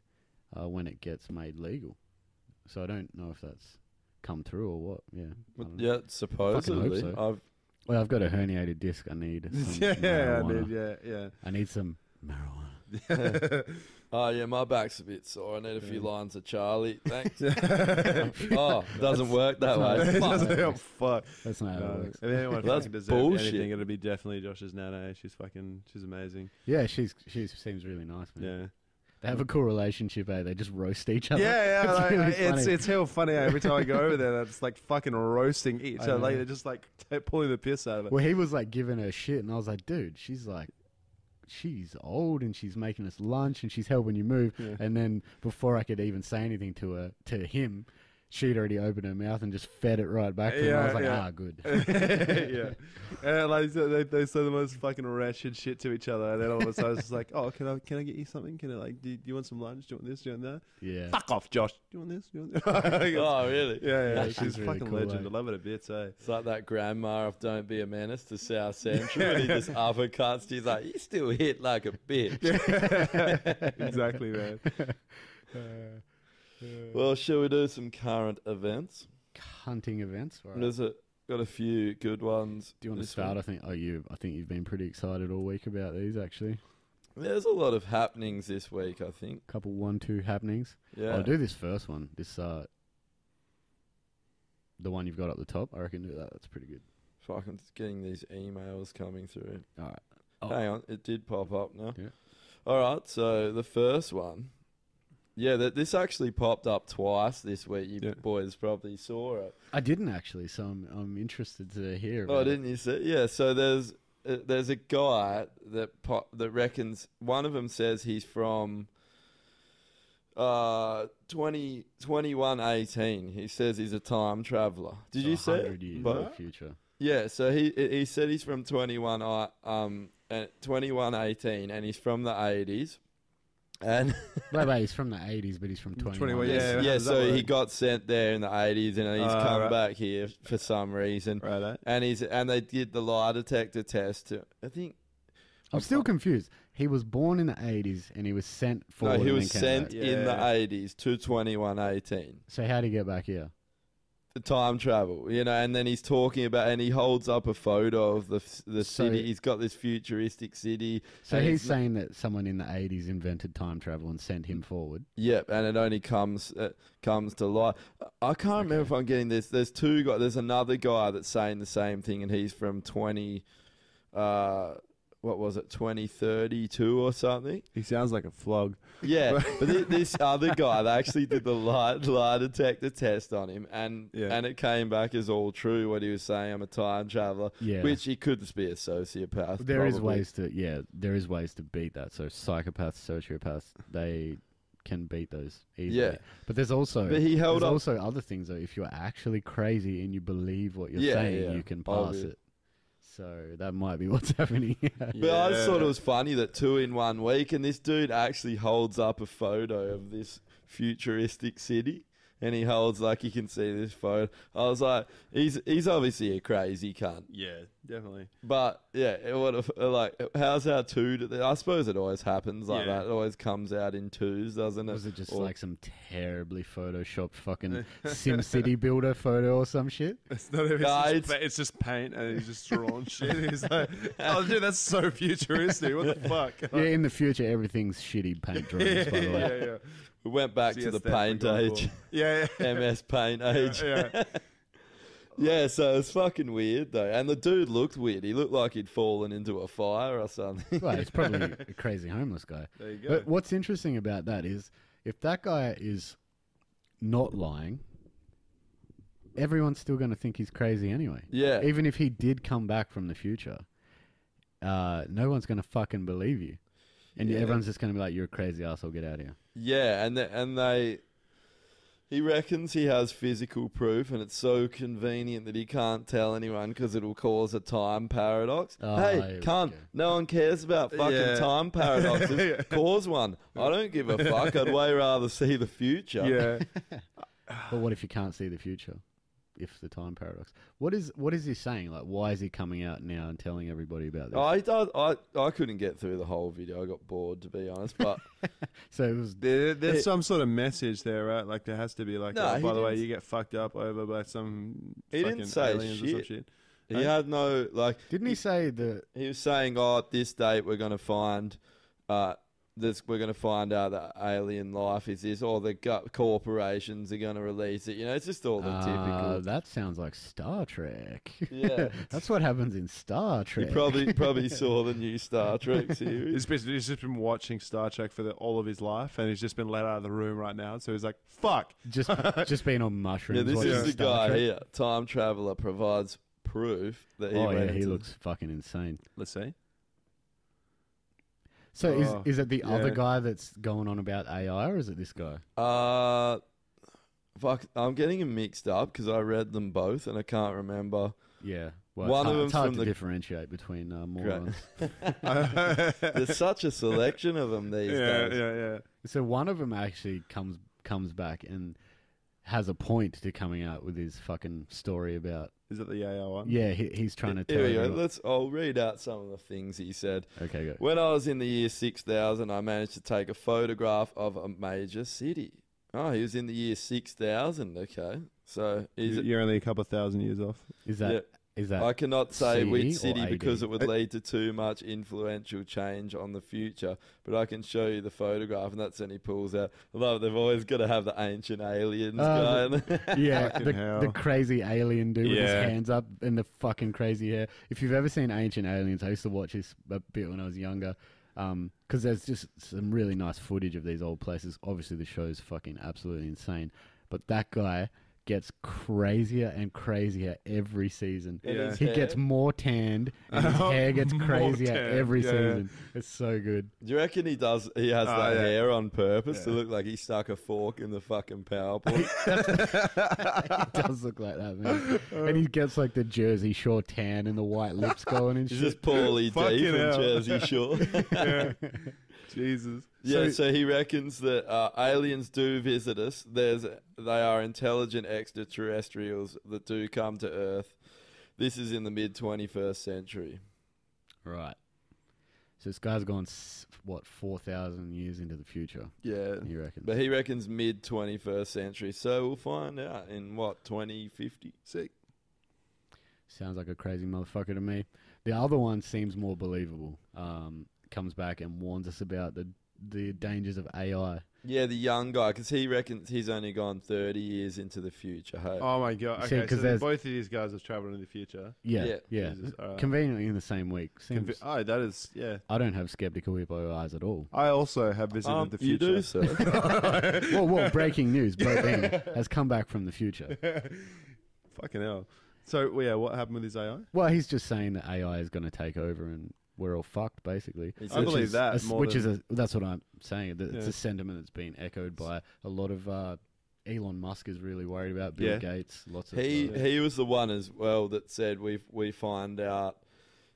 uh, when it gets made legal. So I don't know if that's come through or what. Yeah. I But don't know. yeah, supposedly. so. I've Well, I've got a herniated disc. I need some yeah, I marijuana. did. Yeah, I need some marijuana. yeah. Oh yeah, my back's a bit sore. I need a few Yeah. lines of Charlie. Thanks. oh, doesn't work that way. it Fuck. doesn't help. Fuck. That's not how No. it works. If anyone That's fucking deserves bullshit. anything, it'll be definitely Josh's nana. She's fucking, she's amazing. Yeah, she's she seems really nice, man. Yeah. They have a cool relationship, eh? They just roast each other. Yeah, yeah, It's like, really it's funny. it's hell funny eh? every time I go over there. It's like fucking roasting each I other. Like they're just like t- pulling the piss out of it. Well, he was like giving her shit, and I was like, dude, she's like, she's old and she's making us lunch and she's helping you move. Yeah. And then before I could even say anything to her, to him, she'd already opened her mouth and just fed it right back to him. I was like, yeah. ah, good. yeah, and like they, they say the most fucking wretched shit to each other, and then all of a sudden it's just like, oh, can I can I get you something? Can I like, do you, do you want some lunch? Do you want this? Do you want that? yeah. Fuck off, Josh. Do you want this? Do you want that? Oh really? yeah, yeah, She's she's, really fucking cool, legend. eh? I love it a bit, eh? It's like that grandma of Don't Be a Menace to South Central, and he just uppercuts. He's like, you still hit like a bitch. exactly, man. Well, shall we do some current events? Hunting events. All right. There's a, got a few good ones. Do you want to start? week. I think. Oh, you. I think you've been pretty excited all week about these. Actually, There's a lot of happenings this week. I think. A couple one two happenings. Yeah. I'll do this first one. This uh, the one you've got up the top. I reckon do that. That's pretty good. Fucking getting these emails coming through. All right. Oh. Hang on, it did pop up now. Yeah. All right, so the first one, yeah, that this actually popped up twice this week. You Yeah. boys probably saw it. I didn't actually, so I'm I'm interested to hear. About Oh, didn't you see? Yeah. So there's uh, there's a guy that po- that reckons one of them says he's from. Uh, 20, 2118. He says he's a time traveler. Did So you see? 100 it? years Bo? in the future. Yeah, so he he said he's from 21 um uh, 2118 and he's from the 80s. And wait, wait, he's from the 80s, but he's from 21. 21, yeah, yeah, how yeah so he got sent there in the 80s and he's Ah, come right. back here for some reason. Right, eh? And he's and they did the lie detector test. To, I think I'm still confused. He was born in the 80s and he was sent no, he was sent back. in the 80s to 2118. So how did he get back here? Time travel, you know, and then he's talking about, and he holds up a photo of the the So- city. He's got this futuristic city. So he's saying that someone in the 80s invented time travel and sent him forward. Yep, and it only comes uh, comes to light. I can't remember if I'm getting this. There's two guys. There's another guy that's saying the same thing, and he's from 20. Uh, what was it, 2032 or something? He sounds like a flog. Yeah, but thi- this other guy, they actually did the lie, lie detector test on him, and Yeah. and it came back as all true. What he was saying, I'm a time traveler, Yeah. which he could just be a sociopath. There is probably. ways to yeah, there is ways to beat that. So psychopaths, sociopaths, they can beat those easily. Yeah. But there's also But he held there's up. also other things though. If you're actually crazy and you believe what you're Yeah, saying, yeah, you can pass obvious. it. So that might be what's happening. here. But I just thought it was funny that two in one week, and this dude actually holds up a photo of this futuristic city, and he holds like you can see this photo. I was like, he's he's obviously a crazy cunt. Yeah, definitely. But yeah, it would have like how's our two? I suppose it always happens like Yeah. that. It always comes out in twos, doesn't it? Was it just Or- like some terribly photoshopped fucking Sim City builder photo or some shit? It's not even. Nah, it's, it's- just, pa- it's just paint, and he's just drawn shit. He's like, "Oh, dude, that's so futuristic. What the fuck?" Yeah, in the future, everything's shitty paint drawings, by the way. yeah, yeah. We went back See, to the paint age, Yeah, yeah. MS Paint age. yeah. Yeah, so it's fucking weird though, and the dude looked weird. He looked like he'd fallen into a fire or something. Well, it's probably a crazy homeless guy. There you go. But what's interesting about that is if that guy is not lying, everyone's still going to think he's crazy anyway. Yeah, Even if he did come back from the future, uh, no one's going to fucking believe you. And Yeah. everyone's just going to be like, you're a crazy asshole, get out of here. Yeah, and the, and they, he reckons he has physical proof, and it's so convenient that he can't tell anyone because it'll cause a time paradox. Oh, hey, here we cunt! go. No one cares about fucking Yeah. time paradoxes. Yeah. Cause one. I don't give a fuck. I'd way rather see the future. yeah. But what if you can't see the future? If the time paradox. What is what is he saying? Like, why is he coming out now and telling everybody about this? I, I I couldn't get through the whole video. I got bored to be honest. But so it was There, there's It- some sort of message there, right? Like there has to be like, No, oh, by the way, you get fucked up over by some He fucking didn't say aliens or some shit. shit. he had no like. didn't he say that He was saying, "Oh, at this date, we're going to find uh, this. We're going to find out that alien life is this, or the corporations are going to release it. You know, it's just all the Uh, typical." that sounds like Star Trek. Yeah. that's what happens in Star You Trek. probably probably saw the new Star Trek series. He's, basically, he's just been watching Star Trek for the, all of his life, and he's just been let out of the room right now. So he's like, "Fuck." just just being on mushrooms. Yeah, this is the Star guy Trek. here. Time traveler provides proof that he Oh yeah, he into- looks fucking insane. Let's see. So is Oh, is it the other yeah. guy that's going on about AI, or is it this guy? Uh, fuck, I'm getting them mixed up because I read them both and I can't remember. Yeah, well, One it's of hard, it's them's hard from to the- differentiate between uh, morons. There's such a selection of them these yeah, days. yeah, yeah. So one of them actually comes comes back and has a point to coming out with his fucking story about. Is it the AI one? Yeah, he, he's trying to tell Here we go. you. Let's. I'll read out some of the things he said. Okay, go. When I was in the year 6000, I managed to take a photograph of a major city. Oh, he was in the year 6000. Okay. So is You're only a couple of thousand years off. Is that is that I cannot say CE which city because it would lead to too much influential change on the future, but I can show you the photograph, and that's when he pulls out. I love it, they've always got to have the ancient aliens Uh, guy. yeah, the, the crazy alien dude with his hands up and the fucking crazy hair. If you've ever seen Ancient Aliens, I used to watch this a bit when I was younger. Because there's just some really nice footage of these old places. Obviously, the show's fucking absolutely insane. But that guy gets crazier and crazier every season. Yeah. He hair- gets more tanned and his hair gets crazier every yeah. season. It's so good. Do you reckon he does? He has Oh, that yeah. hair on purpose to look like he stuck a fork in the fucking PowerPoint. it does look like that, man. And he gets like the Jersey Shore tan and the white lips going and He's shit. just Pauly D Fucking. Jersey Shore. Jesus. Yeah, so, So- he reckons that uh, aliens do visit us. There's they are intelligent extraterrestrials that do come to Earth. This is in the mid 21st century. Right. So this guy's gone what four thousand years into the future. Yeah. He reckons. But he reckons mid 21st century. So we'll find out in what 2050. Sick. Sounds like a crazy motherfucker to me. The other one seems more believable. Um, comes back and warns us about the the dangers of AI. Yeah, the young guy, because he reckons he's only gone 30 years into the future. Hey. Oh my god. See, Okay, 'cause so there's- both of these guys have traveled in the future. Yeah, Yeah. yeah. Jesus, alright. Conveniently in the same week. Seems, Convi- oh, that is yeah. I don't have skeptical hippo eyes at all. I also have visited Um, the you future. do, sir. whoa, whoa! Breaking news: Bo Bean has come back from the future. Fucking hell. So well, yeah, what happened with his AI? Well, he's just saying that AI is going to take over and we're all fucked, basically. He I said- believe is that a- more which than- is a that's what I'm saying. That It's Yeah. a sentiment that's been echoed by a lot of. Uh, Elon Musk is really worried about Bill Yeah. Gates. Lots of He uh, he was the one as well that said we we find out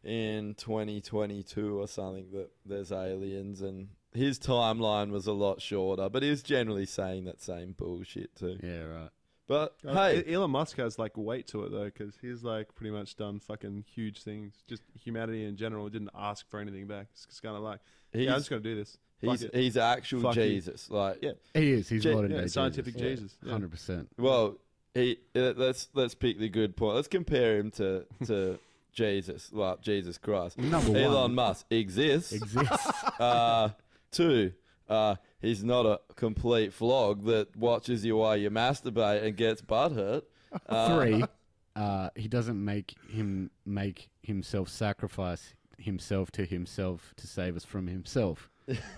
in 2022 or something that there's aliens and his timeline was a lot shorter, but he was generally saying that same bullshit too. Yeah, right. But Uh, hey, Elon Musk has like weight to it though, because he's like pretty much done fucking huge things. Just humanity in general didn't ask for anything back. It's just kind of like, he's yeah, I'm just gonna do this. Fuck he's, it. he's actual Fuck you. Jesus. Like, Yeah. He is. He's Je- modern yeah, day scientific Jesus. Jesus. Yeah. Hundred percent. well, he uh, let's let's pick the good point. Let's compare him to to Jesus, like Jesus Christ. Number Elon one Musk exists. exists. Uh, two, uh, he's not a complete flog that watches you while you masturbate and gets butthurt. Uh, Three, uh, he doesn't make him make himself sacrifice himself to himself to save us from himself.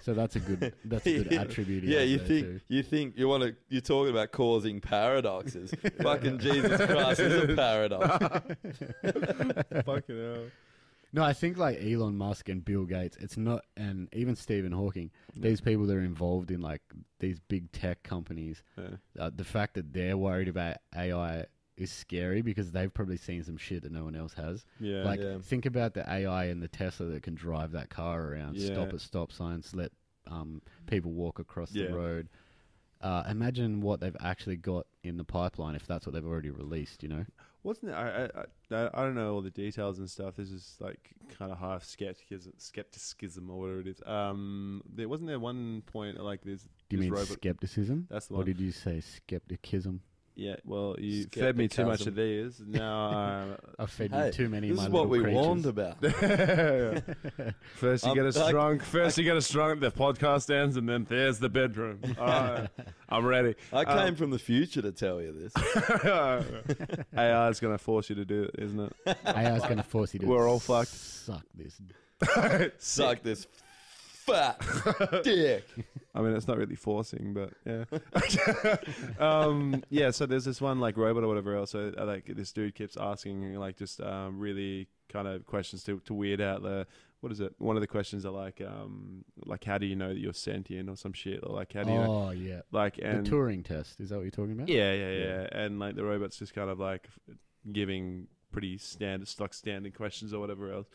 So that's a good that's a good attribute. Yeah, you think too. you think you want to? You're talking about causing paradoxes. Fucking Jesus Christ is a paradox. fucking hell. No, I think like Elon Musk and Bill Gates, it's not, and even Stephen Hawking, these people that are involved in like these big tech companies, Yeah. uh, the fact that they're worried about AI is scary because they've probably seen some shit that no one else has. Yeah. Like, Yeah. think about the AI and the Tesla that can drive that car around, stop Yeah. at stop signs, let um, people walk across Yeah. the road. Uh, imagine what they've actually got in the pipeline if that's what they've already released. You know, Wasn't it? I, I I I don't know all the details and stuff. This is like kind of half skepticism, skepticism or whatever it is. Um, there wasn't there one point like this. do you mean robot, skepticism? That's the Or did you say skepticism? Yeah. Well, you fed me too much of these. Now. I fed Hey, you too many. This of my is what we little warned about. First you I'm get a like- strong. First you get a strong. The podcast ends, and then there's the bedroom. All right, I'm ready. I came Um, from the future to tell you this. AI is going to force you to do it, isn't it? AI is going to force you to. We're all fucked. Suck this. Suck this fat dick. I mean, it's not really forcing, but yeah. um, yeah. So there's this one like robot or whatever else. So uh, like this dude keeps asking like just um, really kind of questions to to weird out the. What is it? One of the questions are like, um, like how do you know that you're sentient or some shit, or like how do you know, Oh yeah, like and the Turing test. Is that what you're talking about? Yeah, yeah, yeah, Yeah. And like the robot's just kind of like giving pretty standard, stock standard questions or whatever else.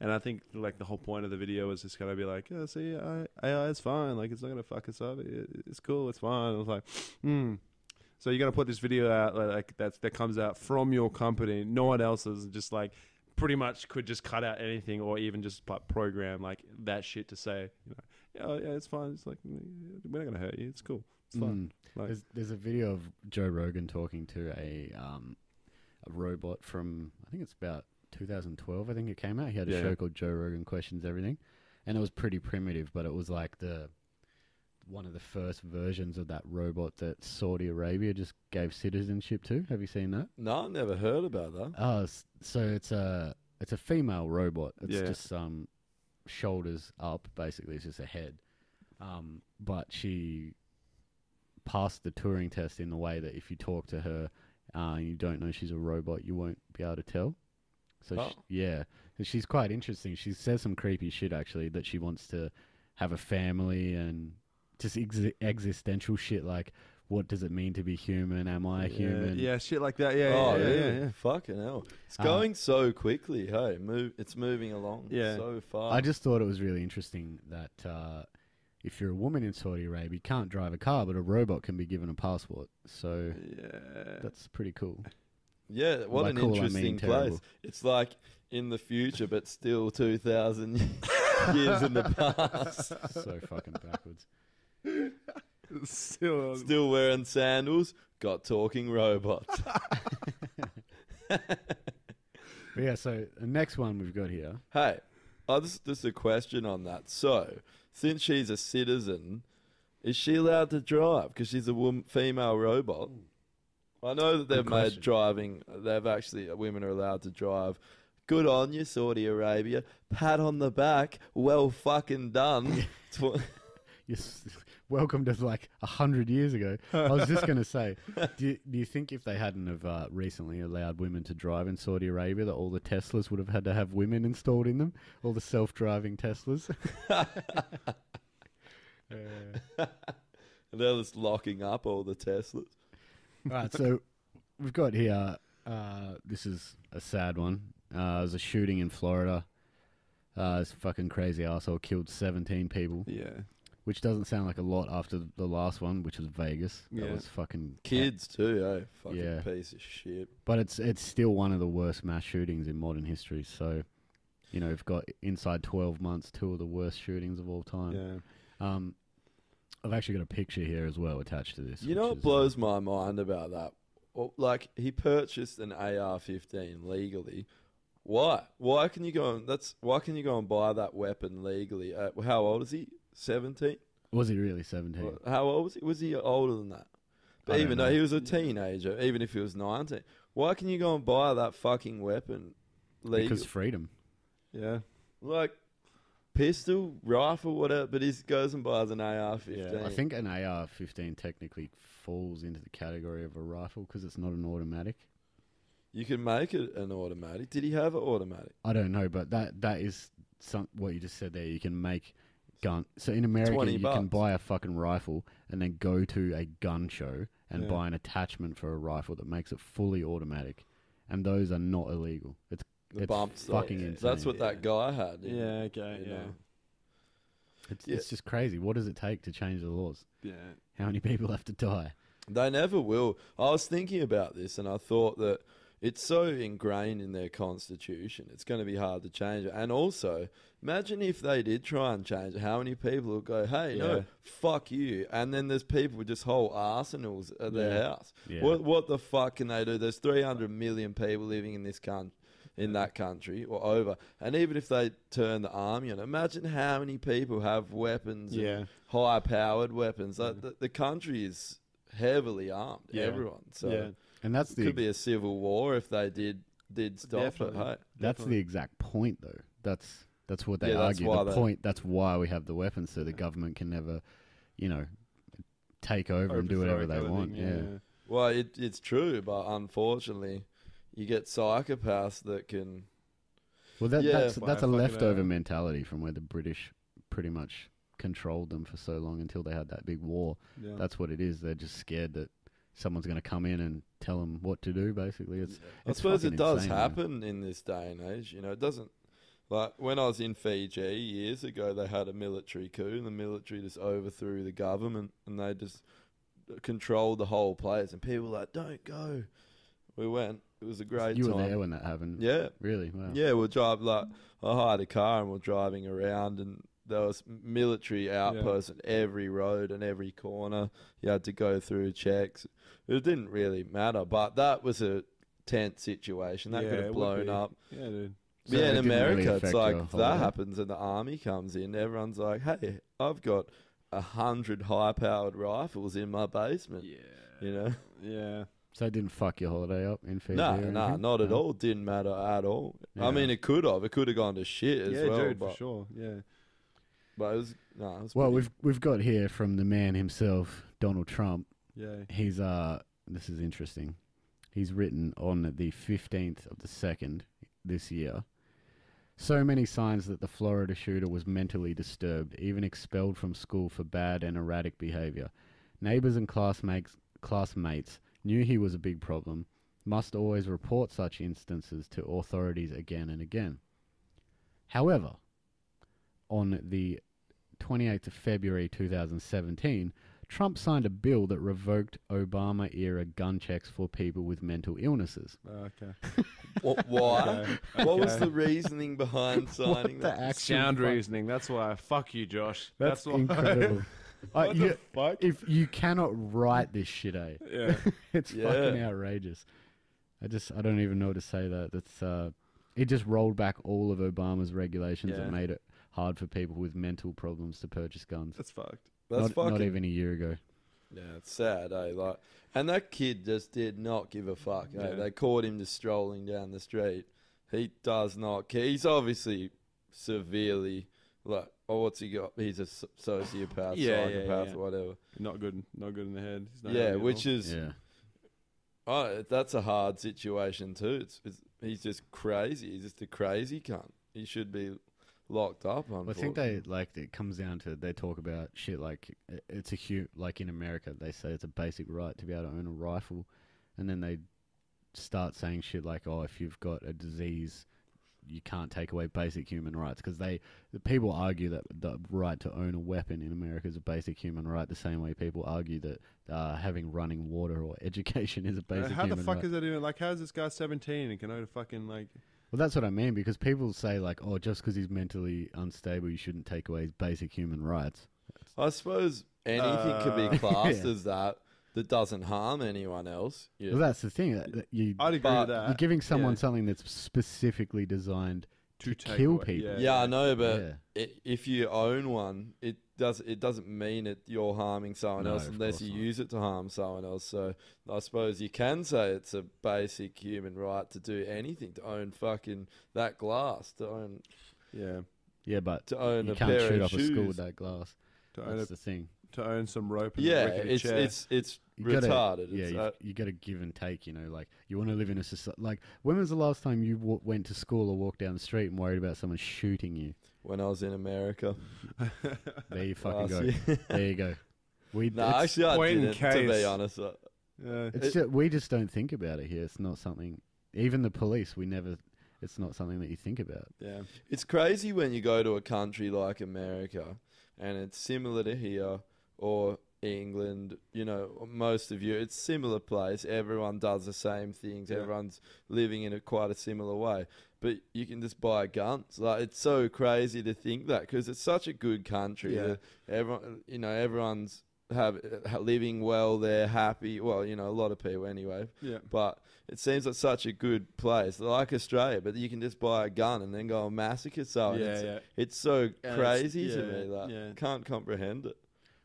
And I think like the whole point of the video was just gonna be like, oh, see, AI, AI is fine. Like it's not gonna fuck us up. It, it's cool. It's fine. I was like, hmm. So you're gonna put this video out like, that's that comes out from your company, no one else's, and just like pretty much could just cut out anything or even just like program like that shit to say, you know, yeah, yeah, it's fine. It's like we're not gonna hurt you. It's cool. It's fine. Mm. Like- There's there's a video of Joe Rogan talking to a um a robot from I think it's about 2012. I think it came out. He had a Yeah. show called Joe Rogan Questions Everything, and it was pretty primitive, but it was like the one of the first versions of that robot that Saudi Arabia just gave citizenship to. Have you seen that? No, I never heard about that. Oh, so it's a it's a female robot. It's Yeah. just um shoulders up, basically. It's just a head. Um, but she passed the Turing test in the way that if you talk to her uh, and you don't know she's a robot, you won't be able to tell. So Oh. sh yeah, And she's quite interesting. She says some creepy shit actually that she wants to have a family and just exi- existential shit like. What does it mean to be human? Am I yeah, human? Yeah, shit like that. Yeah, oh, yeah, yeah, really? yeah, yeah. Fucking hell. It's Uh, going so quickly. Hey, move. It's moving along Yeah. so fast. I just thought it was really interesting that uh, if you're a woman in Saudi Arabia, you can't drive a car, but a robot can be given a passport. So Yeah. that's pretty cool. Yeah, what By an cool, I mean interesting terrible. place. It's like in the future, but still 2,000 years in the past. so fucking backwards. Still, Still wearing sandals, got talking robots. But yeah, so the next one we've got here. hey, oh, this, this is a question on that. So, since she's a citizen, is she allowed to drive? Because she's a wom- female robot. I know that they've Good made question. driving, they've actually, women are allowed to drive. Good on you, Saudi Arabia. Pat on the back. Well fucking done. Yes, welcome to like a hundred years ago. I was just gonna say, do you, do you think if they hadn't have uh, recently allowed women to drive in Saudi Arabia, that all the Teslas would have had to have women installed in them, all the self-driving Teslas? Uh, They're just locking up all the Teslas. Right, so we've got here. Uh, this is a sad one. Uh, it was a shooting in Florida. Uh, this fucking crazy asshole killed 17 people, Yeah. which doesn't sound like a lot after the last one, which was Vegas. That Yeah. was fucking Kids too, eh? Fucking Yeah. piece of shit. But it's it's still one of the worst mass shootings in modern history. So, you know, we've got inside 12 months two of the worst shootings of all time. Yeah. Um, I've actually got a picture here as well attached to this. You know what is, uh, blows my mind about that? Well, like he purchased an AR-15 legally. Why? Why can you go and that's why can you go and buy that weapon legally? Uh, how old is he? Seventeen. Was he really 17? How old was he? Was he older than that? But even though he was a teenager, even if he was nineteen, why can you go and buy that fucking weapon legally? Because freedom. Yeah. like pistol, rifle, whatever. But he goes and buys an AR-15. Yeah, I think an AR-15 technically falls into the category of a rifle because it's not an automatic. you can make it an automatic. Did he have an automatic? I don't know, but that that is some what you just said there. You can make gun. So in America, 20 you can buy a fucking rifle and then go to a gun show and Yeah. buy an attachment for a rifle that makes it fully automatic, and those are not illegal. It's The It's bump stock. fucking insane. That's what that guy had. Yeah. Okay. you Yeah. know. it's, Yeah. it's just crazy. What does it take to change the laws? Yeah. How many people have to die? They never will. I was thinking about this and I thought that it's so ingrained in their constitution, it's going to be hard to change it. And also, imagine if they did try and change it, how many people will go, hey, Yeah. no, fuck you. And then there's people with just whole arsenals at their Yeah. house. Yeah. What, what the fuck can they do? There's 300 million people living in this country. In that country or over, and even if they turn the army on, imagine how many people have weapons and Yeah. high powered weapons. Like, mm. the, the country is heavily armed. Yeah. Everyone. So yeah. And that's it the could be a civil war if they did did stop Definitely. it. Hey? That's Definitely. the exact point, though. That's that's what they Yeah, argue. The they- point. That's why we have the weapons, so the government can never, you know, take over and do whatever they want. thing, Yeah. Well, it, it's true, but unfortunately, you get psychopaths that can. Well, that, Yeah. that's that's a leftover out. mentality from where the British pretty much controlled them for so long until they had that big war. Yeah. That's what it is. They're just scared that someone's going to come in and tell them what to do. Basically, it's I It's suppose it does insane, man. happen in this day and age. You know, it doesn't. Like when I was in Fiji years ago, they had a military coup, and the military just overthrew the government, and they just controlled the whole place. And people were like, "Don't go." We went. It was a great you time. were there when that happened. Yeah, Really? Wow. Yeah, we'll drive like I hired a car and we're driving around and there was military outposts at every road and every corner. You had to go through checks. It didn't really matter, but that was a tense situation. That Yeah, could have blown up. Yeah, dude. So yeah, in didn't really America, it's like if that happens and the army comes in, everyone's like, "Hey, I've got a hundred high-powered rifles in my basement." Yeah. You know, Yeah. So it didn't fuck your holiday up in Fiji? no, or no, not at No? all. Didn't matter at all. Yeah. I mean, it could have. It could have gone to shit as yeah, well. dude, but for sure. Yeah. But it was no. It was Well, pretty- we've we've got here from the man himself, Donald Trump. Yeah. He's uh, this is interesting. He's written on the fifteenth of the second this year. So many signs that the Florida shooter was mentally disturbed, even expelled from school for bad and erratic behavior. Neighbors and classmates classmates knew he was a big problem. Must always report such instances to authorities again and again. However, on the 28th of February 2017, Trump signed a bill that revoked Obama era gun checks for people with mental illnesses. Oh, okay. Wh- why? Okay, What was the reasoning behind signing the that? actual Sound fuck- reasoning. That's why. Fuck you, Josh. That's, why. incredible. I- what you- the fuck? if you cannot write this shit, eh? Yeah. it's Yeah. fucking outrageous. I just I don't even know what to say that. That's uh, it just rolled back all of Obama's regulations Yeah. that made it hard for people with mental problems to purchase guns. That's fucked. That's not, fucking. not even a year ago. Yeah, it's sad, eh? Like, and that kid just did not give a fuck. Eh? Yeah. They caught him just strolling down the street. He does not care. He's obviously severely like, oh, what's he got? He's a s- sociopath, Yeah, yeah, psychopath, yeah. or whatever. Not good. Not good in the head. He's not yeah, healthy at which all. is Yeah. Oh, that's a hard situation too. It's, it's he's just crazy. He's just a crazy cunt. He should be locked up. Well, I think they like it comes down to they talk about shit like i- it's a hu like in America they say it's a basic right to be able to own a rifle, and then they start saying shit like oh if you've got a disease you can't take away basic human rights because they the people argue that the right to own a weapon in America is a basic human right. The same way people argue that uh, having running water or education is a Uh, basic how the fuck right. is that even like? How is this guy seventeen and can own a fucking like? Well, that's what I mean because people say like, oh, just because he's mentally unstable, you shouldn't take away his basic human rights. I suppose anything could be Uh, classed yeah. as that that doesn't harm anyone else. Yeah. Well, that's the thing that, that you I'd agree But with that. you're giving someone yeah. something that's specifically designed to to kill away- people. yeah, I know, but yeah. i if you own one, it does it doesn't mean that you're harming someone No, else unless you not. use it to harm someone else. So I suppose you can say it's a basic human right to do anything, to own fucking that glass, to own Yeah, Yeah, but to own you a can't pair shoot of off a shoes. school with that glass. to own That's a, the thing. To own some rope. And yeah, rickety it's chair. it's it's You gotta- retarded. Yeah, It's, you, uh, you got to give and take. You know, like you want to live in a society. Like when was the last time you w- went to school or walked down the street and worried about someone shooting you? when I was in America. There you fucking go. There you go. We no, it's, actually, I point in didn't. To be honest, Uh, yeah. it's just, we just don't think about it here. It's not something. Even the police, we never. It's not something that you think about. yeah. It's crazy when you go to a country like America and it's similar to here or England, you know, most of you, it's similar place. Everyone does the same things. Yeah. Everyone's living in a quite a similar way. But you can just buy guns. Like it's so crazy to think that because it's such a good country. Yeah. Everyone, you know, everyone's have living well. They're happy. Well, you know, a lot of people anyway. Yeah. But it seems like such a good place, like Australia. But you can just buy a gun and then go and massacre someone. yeah, it's, yeah. it's so it's- crazy to yeah, me. Like, yeah. can't comprehend it.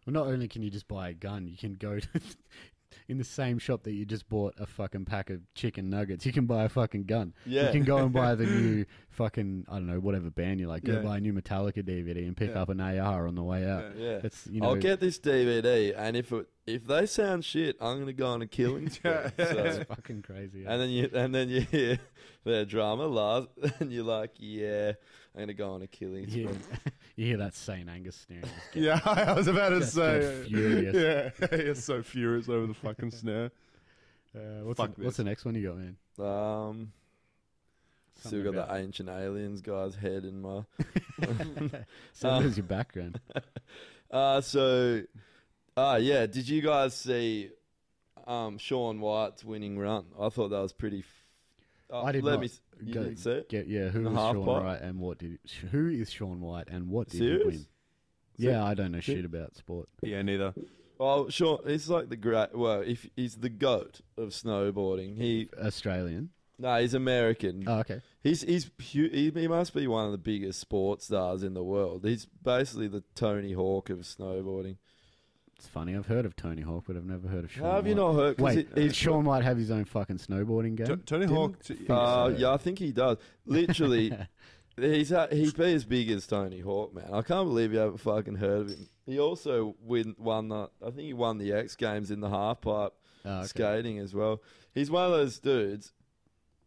Well, not only can you just buy a gun, you can go to in the same shop that you just bought a fucking pack of chicken nuggets. You can buy a fucking gun. Yeah. You can go and buy the new fucking I don't know whatever band you like. Go Yeah. buy a new Metallica DVD and pick Yeah. up an AR on the way out. Yeah. Yeah. It's you know I'll get this DVD, and if it, if they sound shit, I'm gonna go on a killing spree. Yeah. So- fucking crazy. and then you and then you hear their drama last, and you're like, yeah, I'm gonna go on a killing spree. You, hear, that Saint Anger snare. Yeah, I was about to say. furious. Yeah, you're so furious over the fucking snare. Uh, what's Fuck the, what's the next one you got, man? Um, still Something got about- the ancient aliens guy's head in my. So Uh, there's your background. Uh, so, uh, yeah, did you guys see um, Shaun White's winning run? I thought that was pretty. Uh, I did let not me. You go- didn't see it? Get yeah. Who The was half Shaun? White and what did? He, who is Shaun White and what did Serious? he win? Yeah, I don't know shit about sport. Yeah, neither. Well, Shaun, he's like the great. Well, if he's the goat of snowboarding, he Australian. no, he's American. Oh, okay. He's he's he, he must be one of the biggest sports stars in the world. He's basically the Tony Hawk of snowboarding. It's funny. I've heard of Tony Hawk, but I've never heard of Shaun. How have you White. not heard? 'cause Wait, he- did he's Shaun White have his own fucking snowboarding game? T- Tony Didn't Hawk. think Uh, so. yeah, I think he does. Literally, he's ha- he'd be as big as Tony Hawk, man. I can't believe you haven't fucking heard of him. He also win won the. I think he won the X Games in the half pipe Oh, okay. skating as well. He's one of those dudes.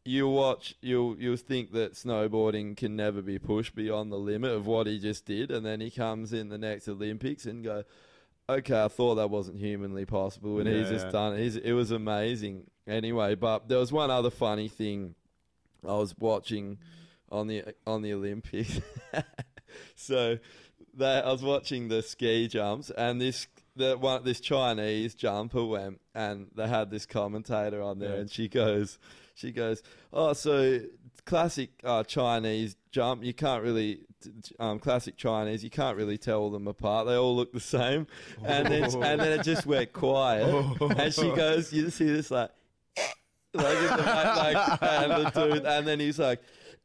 You watch, you'll you'll think that snowboarding can never be pushed beyond the limit of what he just did, and then he comes in the next Olympics and go, okay, I thought that wasn't humanly possible, and he's just yeah. done it. He's, it was amazing. Anyway, but there was one other funny thing I was watching on the on the Olympics. so that I was watching the ski jumps, and this the one this Chinese jumper went, and they had this commentator on there, Yeah. and she goes, she goes, oh, so classic uh, Chinese jump, you can't really. Um, classic Chinese, you can't really tell them apart. They all look the same, and then and then it just went quiet. And she goes, you see this like, like, the like and the dude, and then he's like,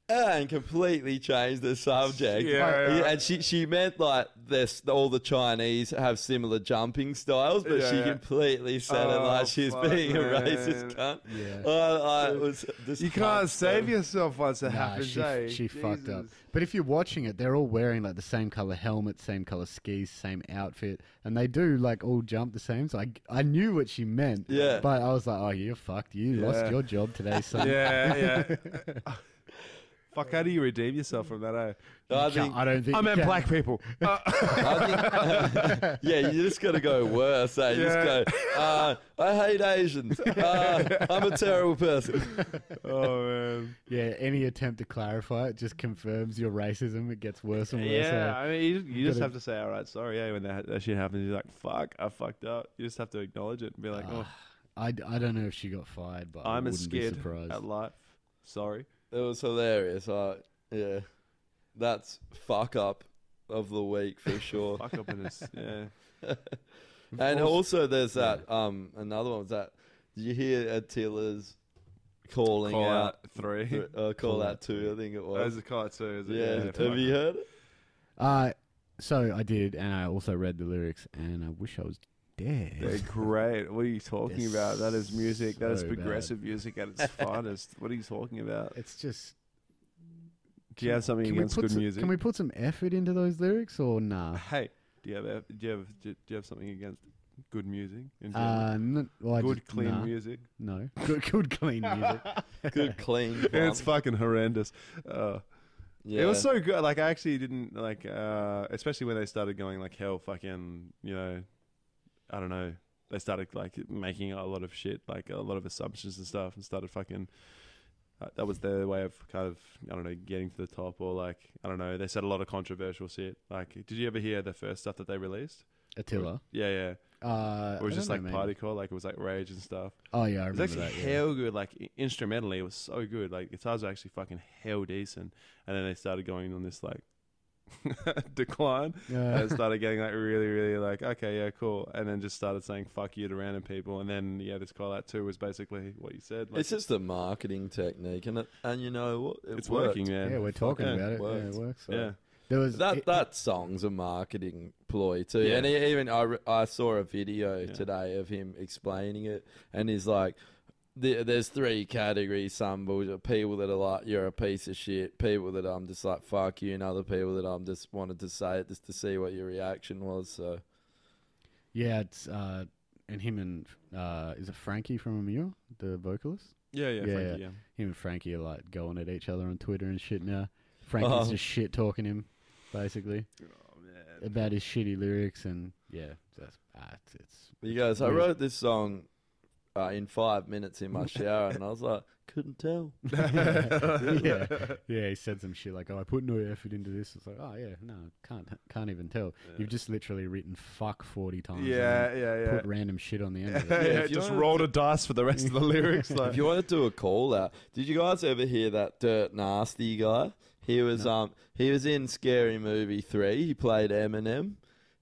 and completely changed the subject. Yeah, yeah. and she she meant like this. All the Chinese have similar jumping styles, but Yeah, she yeah. completely said it Oh, like she's fuck, being a racist cunt. Yeah. Uh, I was You can't save so- yourself once it Nah, happens, she, eh? she fucked up. But if you're watching it, they're all wearing like the same color helmet, same color skis, same outfit, and they do like all jump the same. So I, I knew what she meant. Yeah. But I was like, oh, you're fucked. You Yeah. lost your job today, son. Yeah, yeah. Fuck, how do you redeem yourself from that? Eh? I Can't- think I don't think I you meant black people. I think, yeah, you just got to go worse. Eh? You Yeah. Just go. Uh, I hate Asians. Uh, I'm a terrible person. oh man. Yeah, any attempt to clarify it just confirms your racism. It gets worse and worse. Yeah, eh? I mean, you, you just gotta- have to say, "All right, sorry." Yeah, when that, that shit happens, you're like, "Fuck, I fucked up." You just have to acknowledge it and be like, "Oh, I, d- I don't know if she got fired, but I I'm a wouldn't be skid surprised. at life. Sorry." It was hilarious. Uh, yeah, that's fuck up of the week for sure. Fuck up in this. Yeah. and also, there's that um another one was that. Did you hear Attila's calling Call out? out three. th- uh, call, Call out out two, I think it Oh, was. is it call out two? Is it? yeah, fuck. have you heard it? Uh, so I did, and I also read the lyrics, and I wish I was dead. They're great. What are you talking They're about? That is music. that is so bad. progressive music at its finest. What are you talking about? It's just. Do you have something Can against good some, music? Can we put some effort into those lyrics or nah? Hey, do you have do you have do you have something against good music? Uh, well, good just- clean nah, music. No, good, good clean music. Good, clean. It's fucking horrendous. Uh, yeah. It was so good. Like I actually didn't like, uh, especially when they started going like hell, fucking, you know, I don't know. They started like making a lot of shit, like a lot of assumptions and stuff, and started fucking. Uh, that was their way of kind of I don't know getting to the top, or like I don't know. They said a lot of controversial shit. Like, did you ever hear the first stuff that they released? Attila. Yeah, yeah. Uh, It was I just like know, maybe. party core, like it was like rage and stuff. Oh yeah, I remember It was actually that. Yeah. hell good. Like instrumentally, it was so good. Like guitars were actually fucking hell decent. And then they started going on this like decline. Uh, and started getting like really, really like okay, yeah, cool. And then just started saying fuck you to random people. And then yeah, this call out two was basically what you said. Like, It's just a marketing technique, and it, and you know what? It it's worked. working, man. yeah, we're talking yeah. about it. Yeah, it works. So. Yeah. There was That it- that song's a marketing ploy too, Yeah. and he, even I, I saw a video Yeah. today of him explaining it, and he's like, the, "There's three categories: some bullshit, people that are like you're a piece of shit, people that I'm just like fuck you, and other people that I'm just wanted to say it just to see what your reaction was." So yeah, it's uh, and him and uh, is it Frankie from Emmure, the vocalist? Yeah, yeah, Yeah, Frankie, yeah. yeah. Him and Frankie are like going at each other on Twitter and shit now. Frankie's Oh. just shit talking him, basically, Oh man. about his shitty lyrics and yeah, that's ah, it's, it's you guys, I wrote this song uh, in five minutes in my shower, and I was like, couldn't tell. yeah, yeah. He said some shit like, "Oh, I put no effort into this." It's like, "Oh yeah, no, can't can't even tell." You've just literally written "fuck" forty times. Yeah, and yeah, yeah. Put random shit on the end of yeah, it. if you just wanted rolled a dice for the rest of the lyrics. Like, If you want to do a call out, did you guys ever hear that Dirt Nasty guy? He was um he was in Scary Movie three. He played Eminem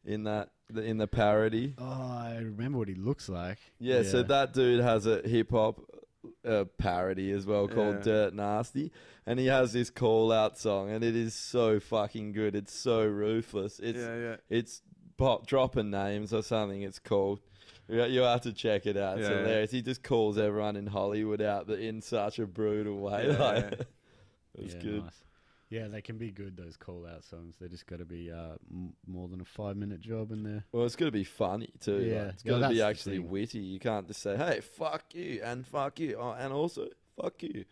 in that the, in the parody. Oh, I remember what he looks like. Yeah, so that dude has a hip hop uh, parody as well called Yeah. Dirt Nasty, and he has this call out song, and it is so fucking good. It's so ruthless. It's yeah, yeah. it's pop dropping names or something. It's called. You you have to check it out. It's Yeah, yeah. hilarious. He just calls everyone in Hollywood out, but in such a brutal way. Yeah, like, yeah. it's yeah, good. Nice. Yeah, they can be good. Those call out songs. They just got to be uh, m- more than a five minute job in there. Well, it's got to be funny too. Yeah. like, it's Yeah, got to be actually witty. You can't just say, "Hey, fuck you," and "fuck you," oh, and also "fuck you."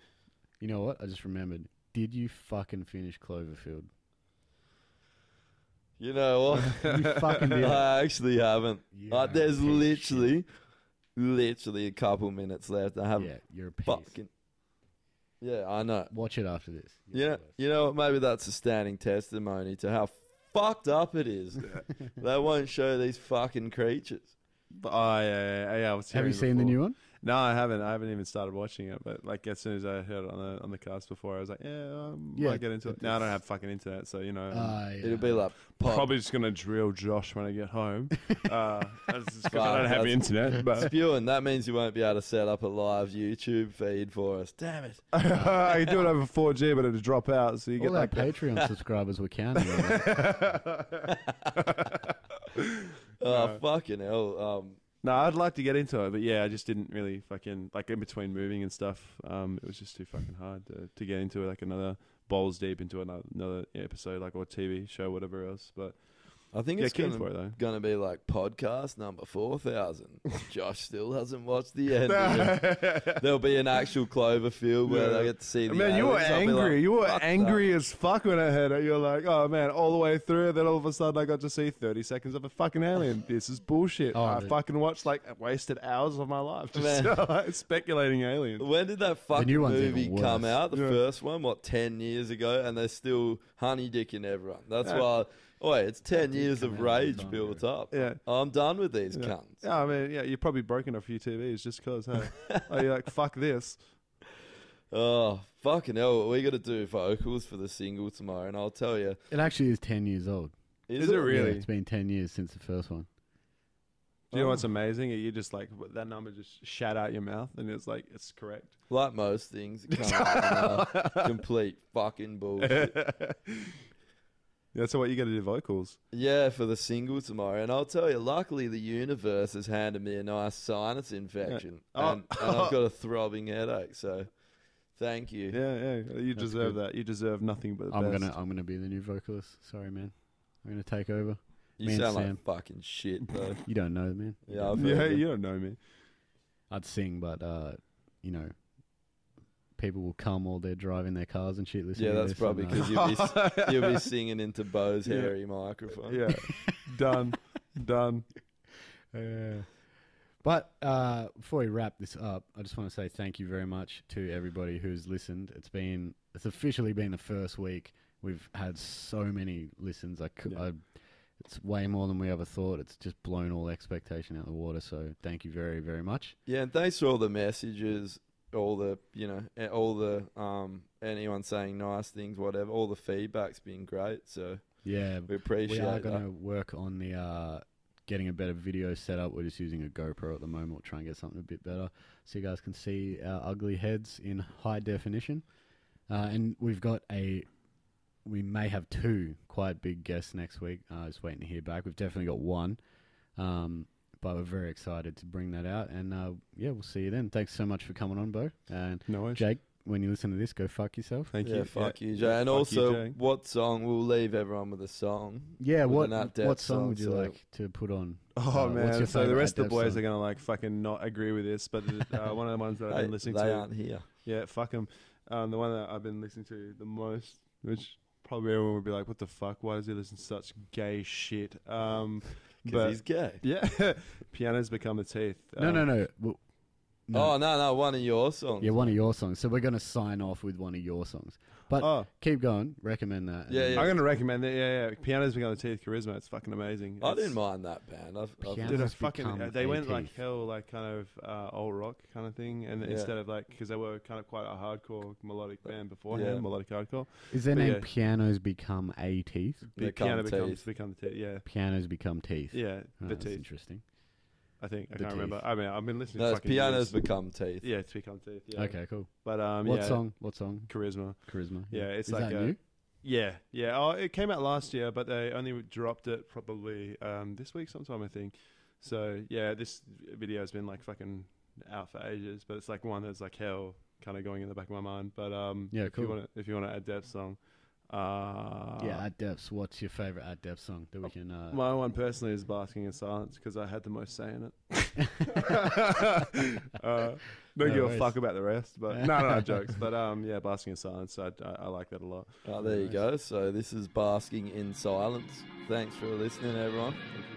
You know what? I just remembered. Did you fucking finish Cloverfield? You know what? You fucking did. I actually haven't. Like, there's literally, literally a couple minutes left. I haven't Yeah, you're a piece. fucking. Yeah, I know. Watch it after this. You're Yeah, you know what? Maybe that's a standing testimony to how fucked up it is. they won't show these fucking creatures. But, oh, yeah, yeah, yeah, yeah. I was Have hearing you seen the before. new one? No, I haven't. I haven't even started watching it. But like as soon as I heard it on the on the cast before, I was like, yeah, I Yeah, might get into it. it- Now I don't have fucking internet, so you know, Uh, yeah. It'll be like pop. probably just gonna drill Josh when I get home. uh, that's just 'cause I don't have internet. But spewing. That means you won't be able to set up a live YouTube feed for us. Damn it! I can do it over 4G, but it'll drop out. So you All get like. Patreon subscribers were counting. on that. Oh fucking hell! Um, No, I'd like to get into it, but yeah, I just didn't really fucking like in between moving and stuff. Um, it was just too fucking hard to, to get into it, like another balls deep into another, another episode, like or TV show, whatever else. But I think it's keen gonna, for it though. gonna be like podcast number four thousand. Josh still hasn't watched the end. of it. There'll be an actual Cloverfield where Yeah. they get to see the Man, you were aliens. I'll be angry. like, you were "Fuck that." angry as fuck when I heard it. You're like, oh man, all the way through. Then all of a sudden, I got to see 30 seconds of a fucking alien. This is bullshit. Oh, I dude. fucking watched like wasted hours of my life Man. just speculating aliens. When did that fucking new one's even movie come out? The Yeah. first one, what, 10 years ago? And they're still honey dicking everyone. That's Yeah. why, oh, it's 10 years of out a long rage time built ago. up. Yeah. I'm done with these Yeah. cunts. Yeah, I mean, yeah, you've probably broken a few TVs just because, hey? oh, you're like, fuck this. Oh, fucking hell. We got to do vocals for the single tomorrow. And I'll tell you, It actually is 10 years old. Is it Yeah, really? it's been 10 years since the first one. Do you know Oh. what's amazing? You just like, that number just shat out your mouth and it's like, it's correct. Like most things, it comes out with, uh, complete fucking bullshit. Yeah, so what, you got to do vocals? Yeah, for the single tomorrow. And I'll tell you, luckily the universe has handed me a nice sinus infection. Oh. And, and I've got a throbbing headache. So thank you. Yeah, yeah. You That's deserve good. that. You deserve nothing but the I'm best. gonna I'm gonna be the new vocalist. Sorry, man. I'm gonna take over. You Me and sound Sam. like fucking shit, though. You don't know, man. Yeah, I've know. Yeah, heard you don't know me. I'd sing, but uh, you know, people will come while they're driving their cars and shit. Listening Yeah, to that's this probably uh, because you'll be, you'll be singing into Bo's Yeah. hairy microphone. Yeah, done, done. Yeah. But uh, before we wrap this up, I just want to say thank you very much to everybody who's listened. It's been it's officially been the first week we've had so many listens. I, cou- Yeah. I it's way more than we ever thought. It's just blown all expectation out of the water. So thank you very very much. Yeah, and thanks for all the messages, all the you know, all the um, anyone saying nice things, whatever. All the feedback's been great, so Yeah, we appreciate we are going to work on the uh, getting a better video setup. We're just using a GoPro at the moment. We'll try and get something a bit better so you guys can see our ugly heads in high definition. Uh, and we've got a, we may have two quite big guests next week. I uh, just waiting to hear back. We've definitely got one, um, but we're very excited to bring that out. And uh, yeah, we'll see you then. Thanks so much for coming on, Bo. And No worries. Jake, when you listen to this, go fuck yourself. Thank yeah, you. fuck Yeah. you, Jay. And Fuck you, also, Jay. what song? We'll leave everyone with a song. Yeah, what an At Depth what song song, would you so- like to put on? Oh Uh, man! So the rest of the boys song? are gonna like fucking not agree with this, but uh, one of the ones that I've been listening they to, aren't here. yeah, fuck them. Um, the one that I've been listening to the most, which probably everyone would be like, "What the fuck? Why does he listen to such gay shit?" Um, Because he's gay. yeah, pianos become the teeth. No, Um, no, no. Well, no. Oh no, no, one of your songs. Yeah, one of your songs. So we're going to sign off with one of your songs. But Oh, keep going. Recommend that. Yeah, yeah. I'm gonna recommend that. Yeah, yeah. Pianos become the teeth. Charisma. It's fucking amazing. I It's- didn't mind that band. I've, I've Piano- Dude, Pianos it's fucking. become uh, they went like 80s. hell, like kind of uh, old rock kind of thing, and Yeah. instead of like because they were kind of quite a hardcore melodic band beforehand, Yeah. melodic hardcore. Is their But name yeah. Pianos Become A Teeth? Become piano becomes teeth. become the teeth. Yeah, Pianos Become Teeth. yeah, Oh, the that's teeth. interesting. I think I The can't remember. I mean, I've been listening. No, to it's fucking pianos years. become teeth. Yeah, it's become teeth. Yeah. Okay, cool. But um, what yeah, song? What song? Charisma. Charisma. Yeah, it's Is like that a- new? Yeah, yeah. Oh, it came out last year, but they only dropped it probably um, this week sometime, I think. So yeah, this video has been like fucking out for ages, but it's like one that's like hell, kind of going in the back of my mind. But um, Yeah, if you cool. want to, if you want to At Depth song, uh, yeah, at depths. What's your favorite at depth song that we can? Uh, My one personally is "Basking in Silence" because I had the most say in it. uh, don't No give worries. a fuck about the rest, but no, no, no jokes. But um, yeah, "Basking in Silence," I, I, I like that a lot. Oh, there you Nice. go. So this is basking in silence. Thanks for listening, everyone. Thank you.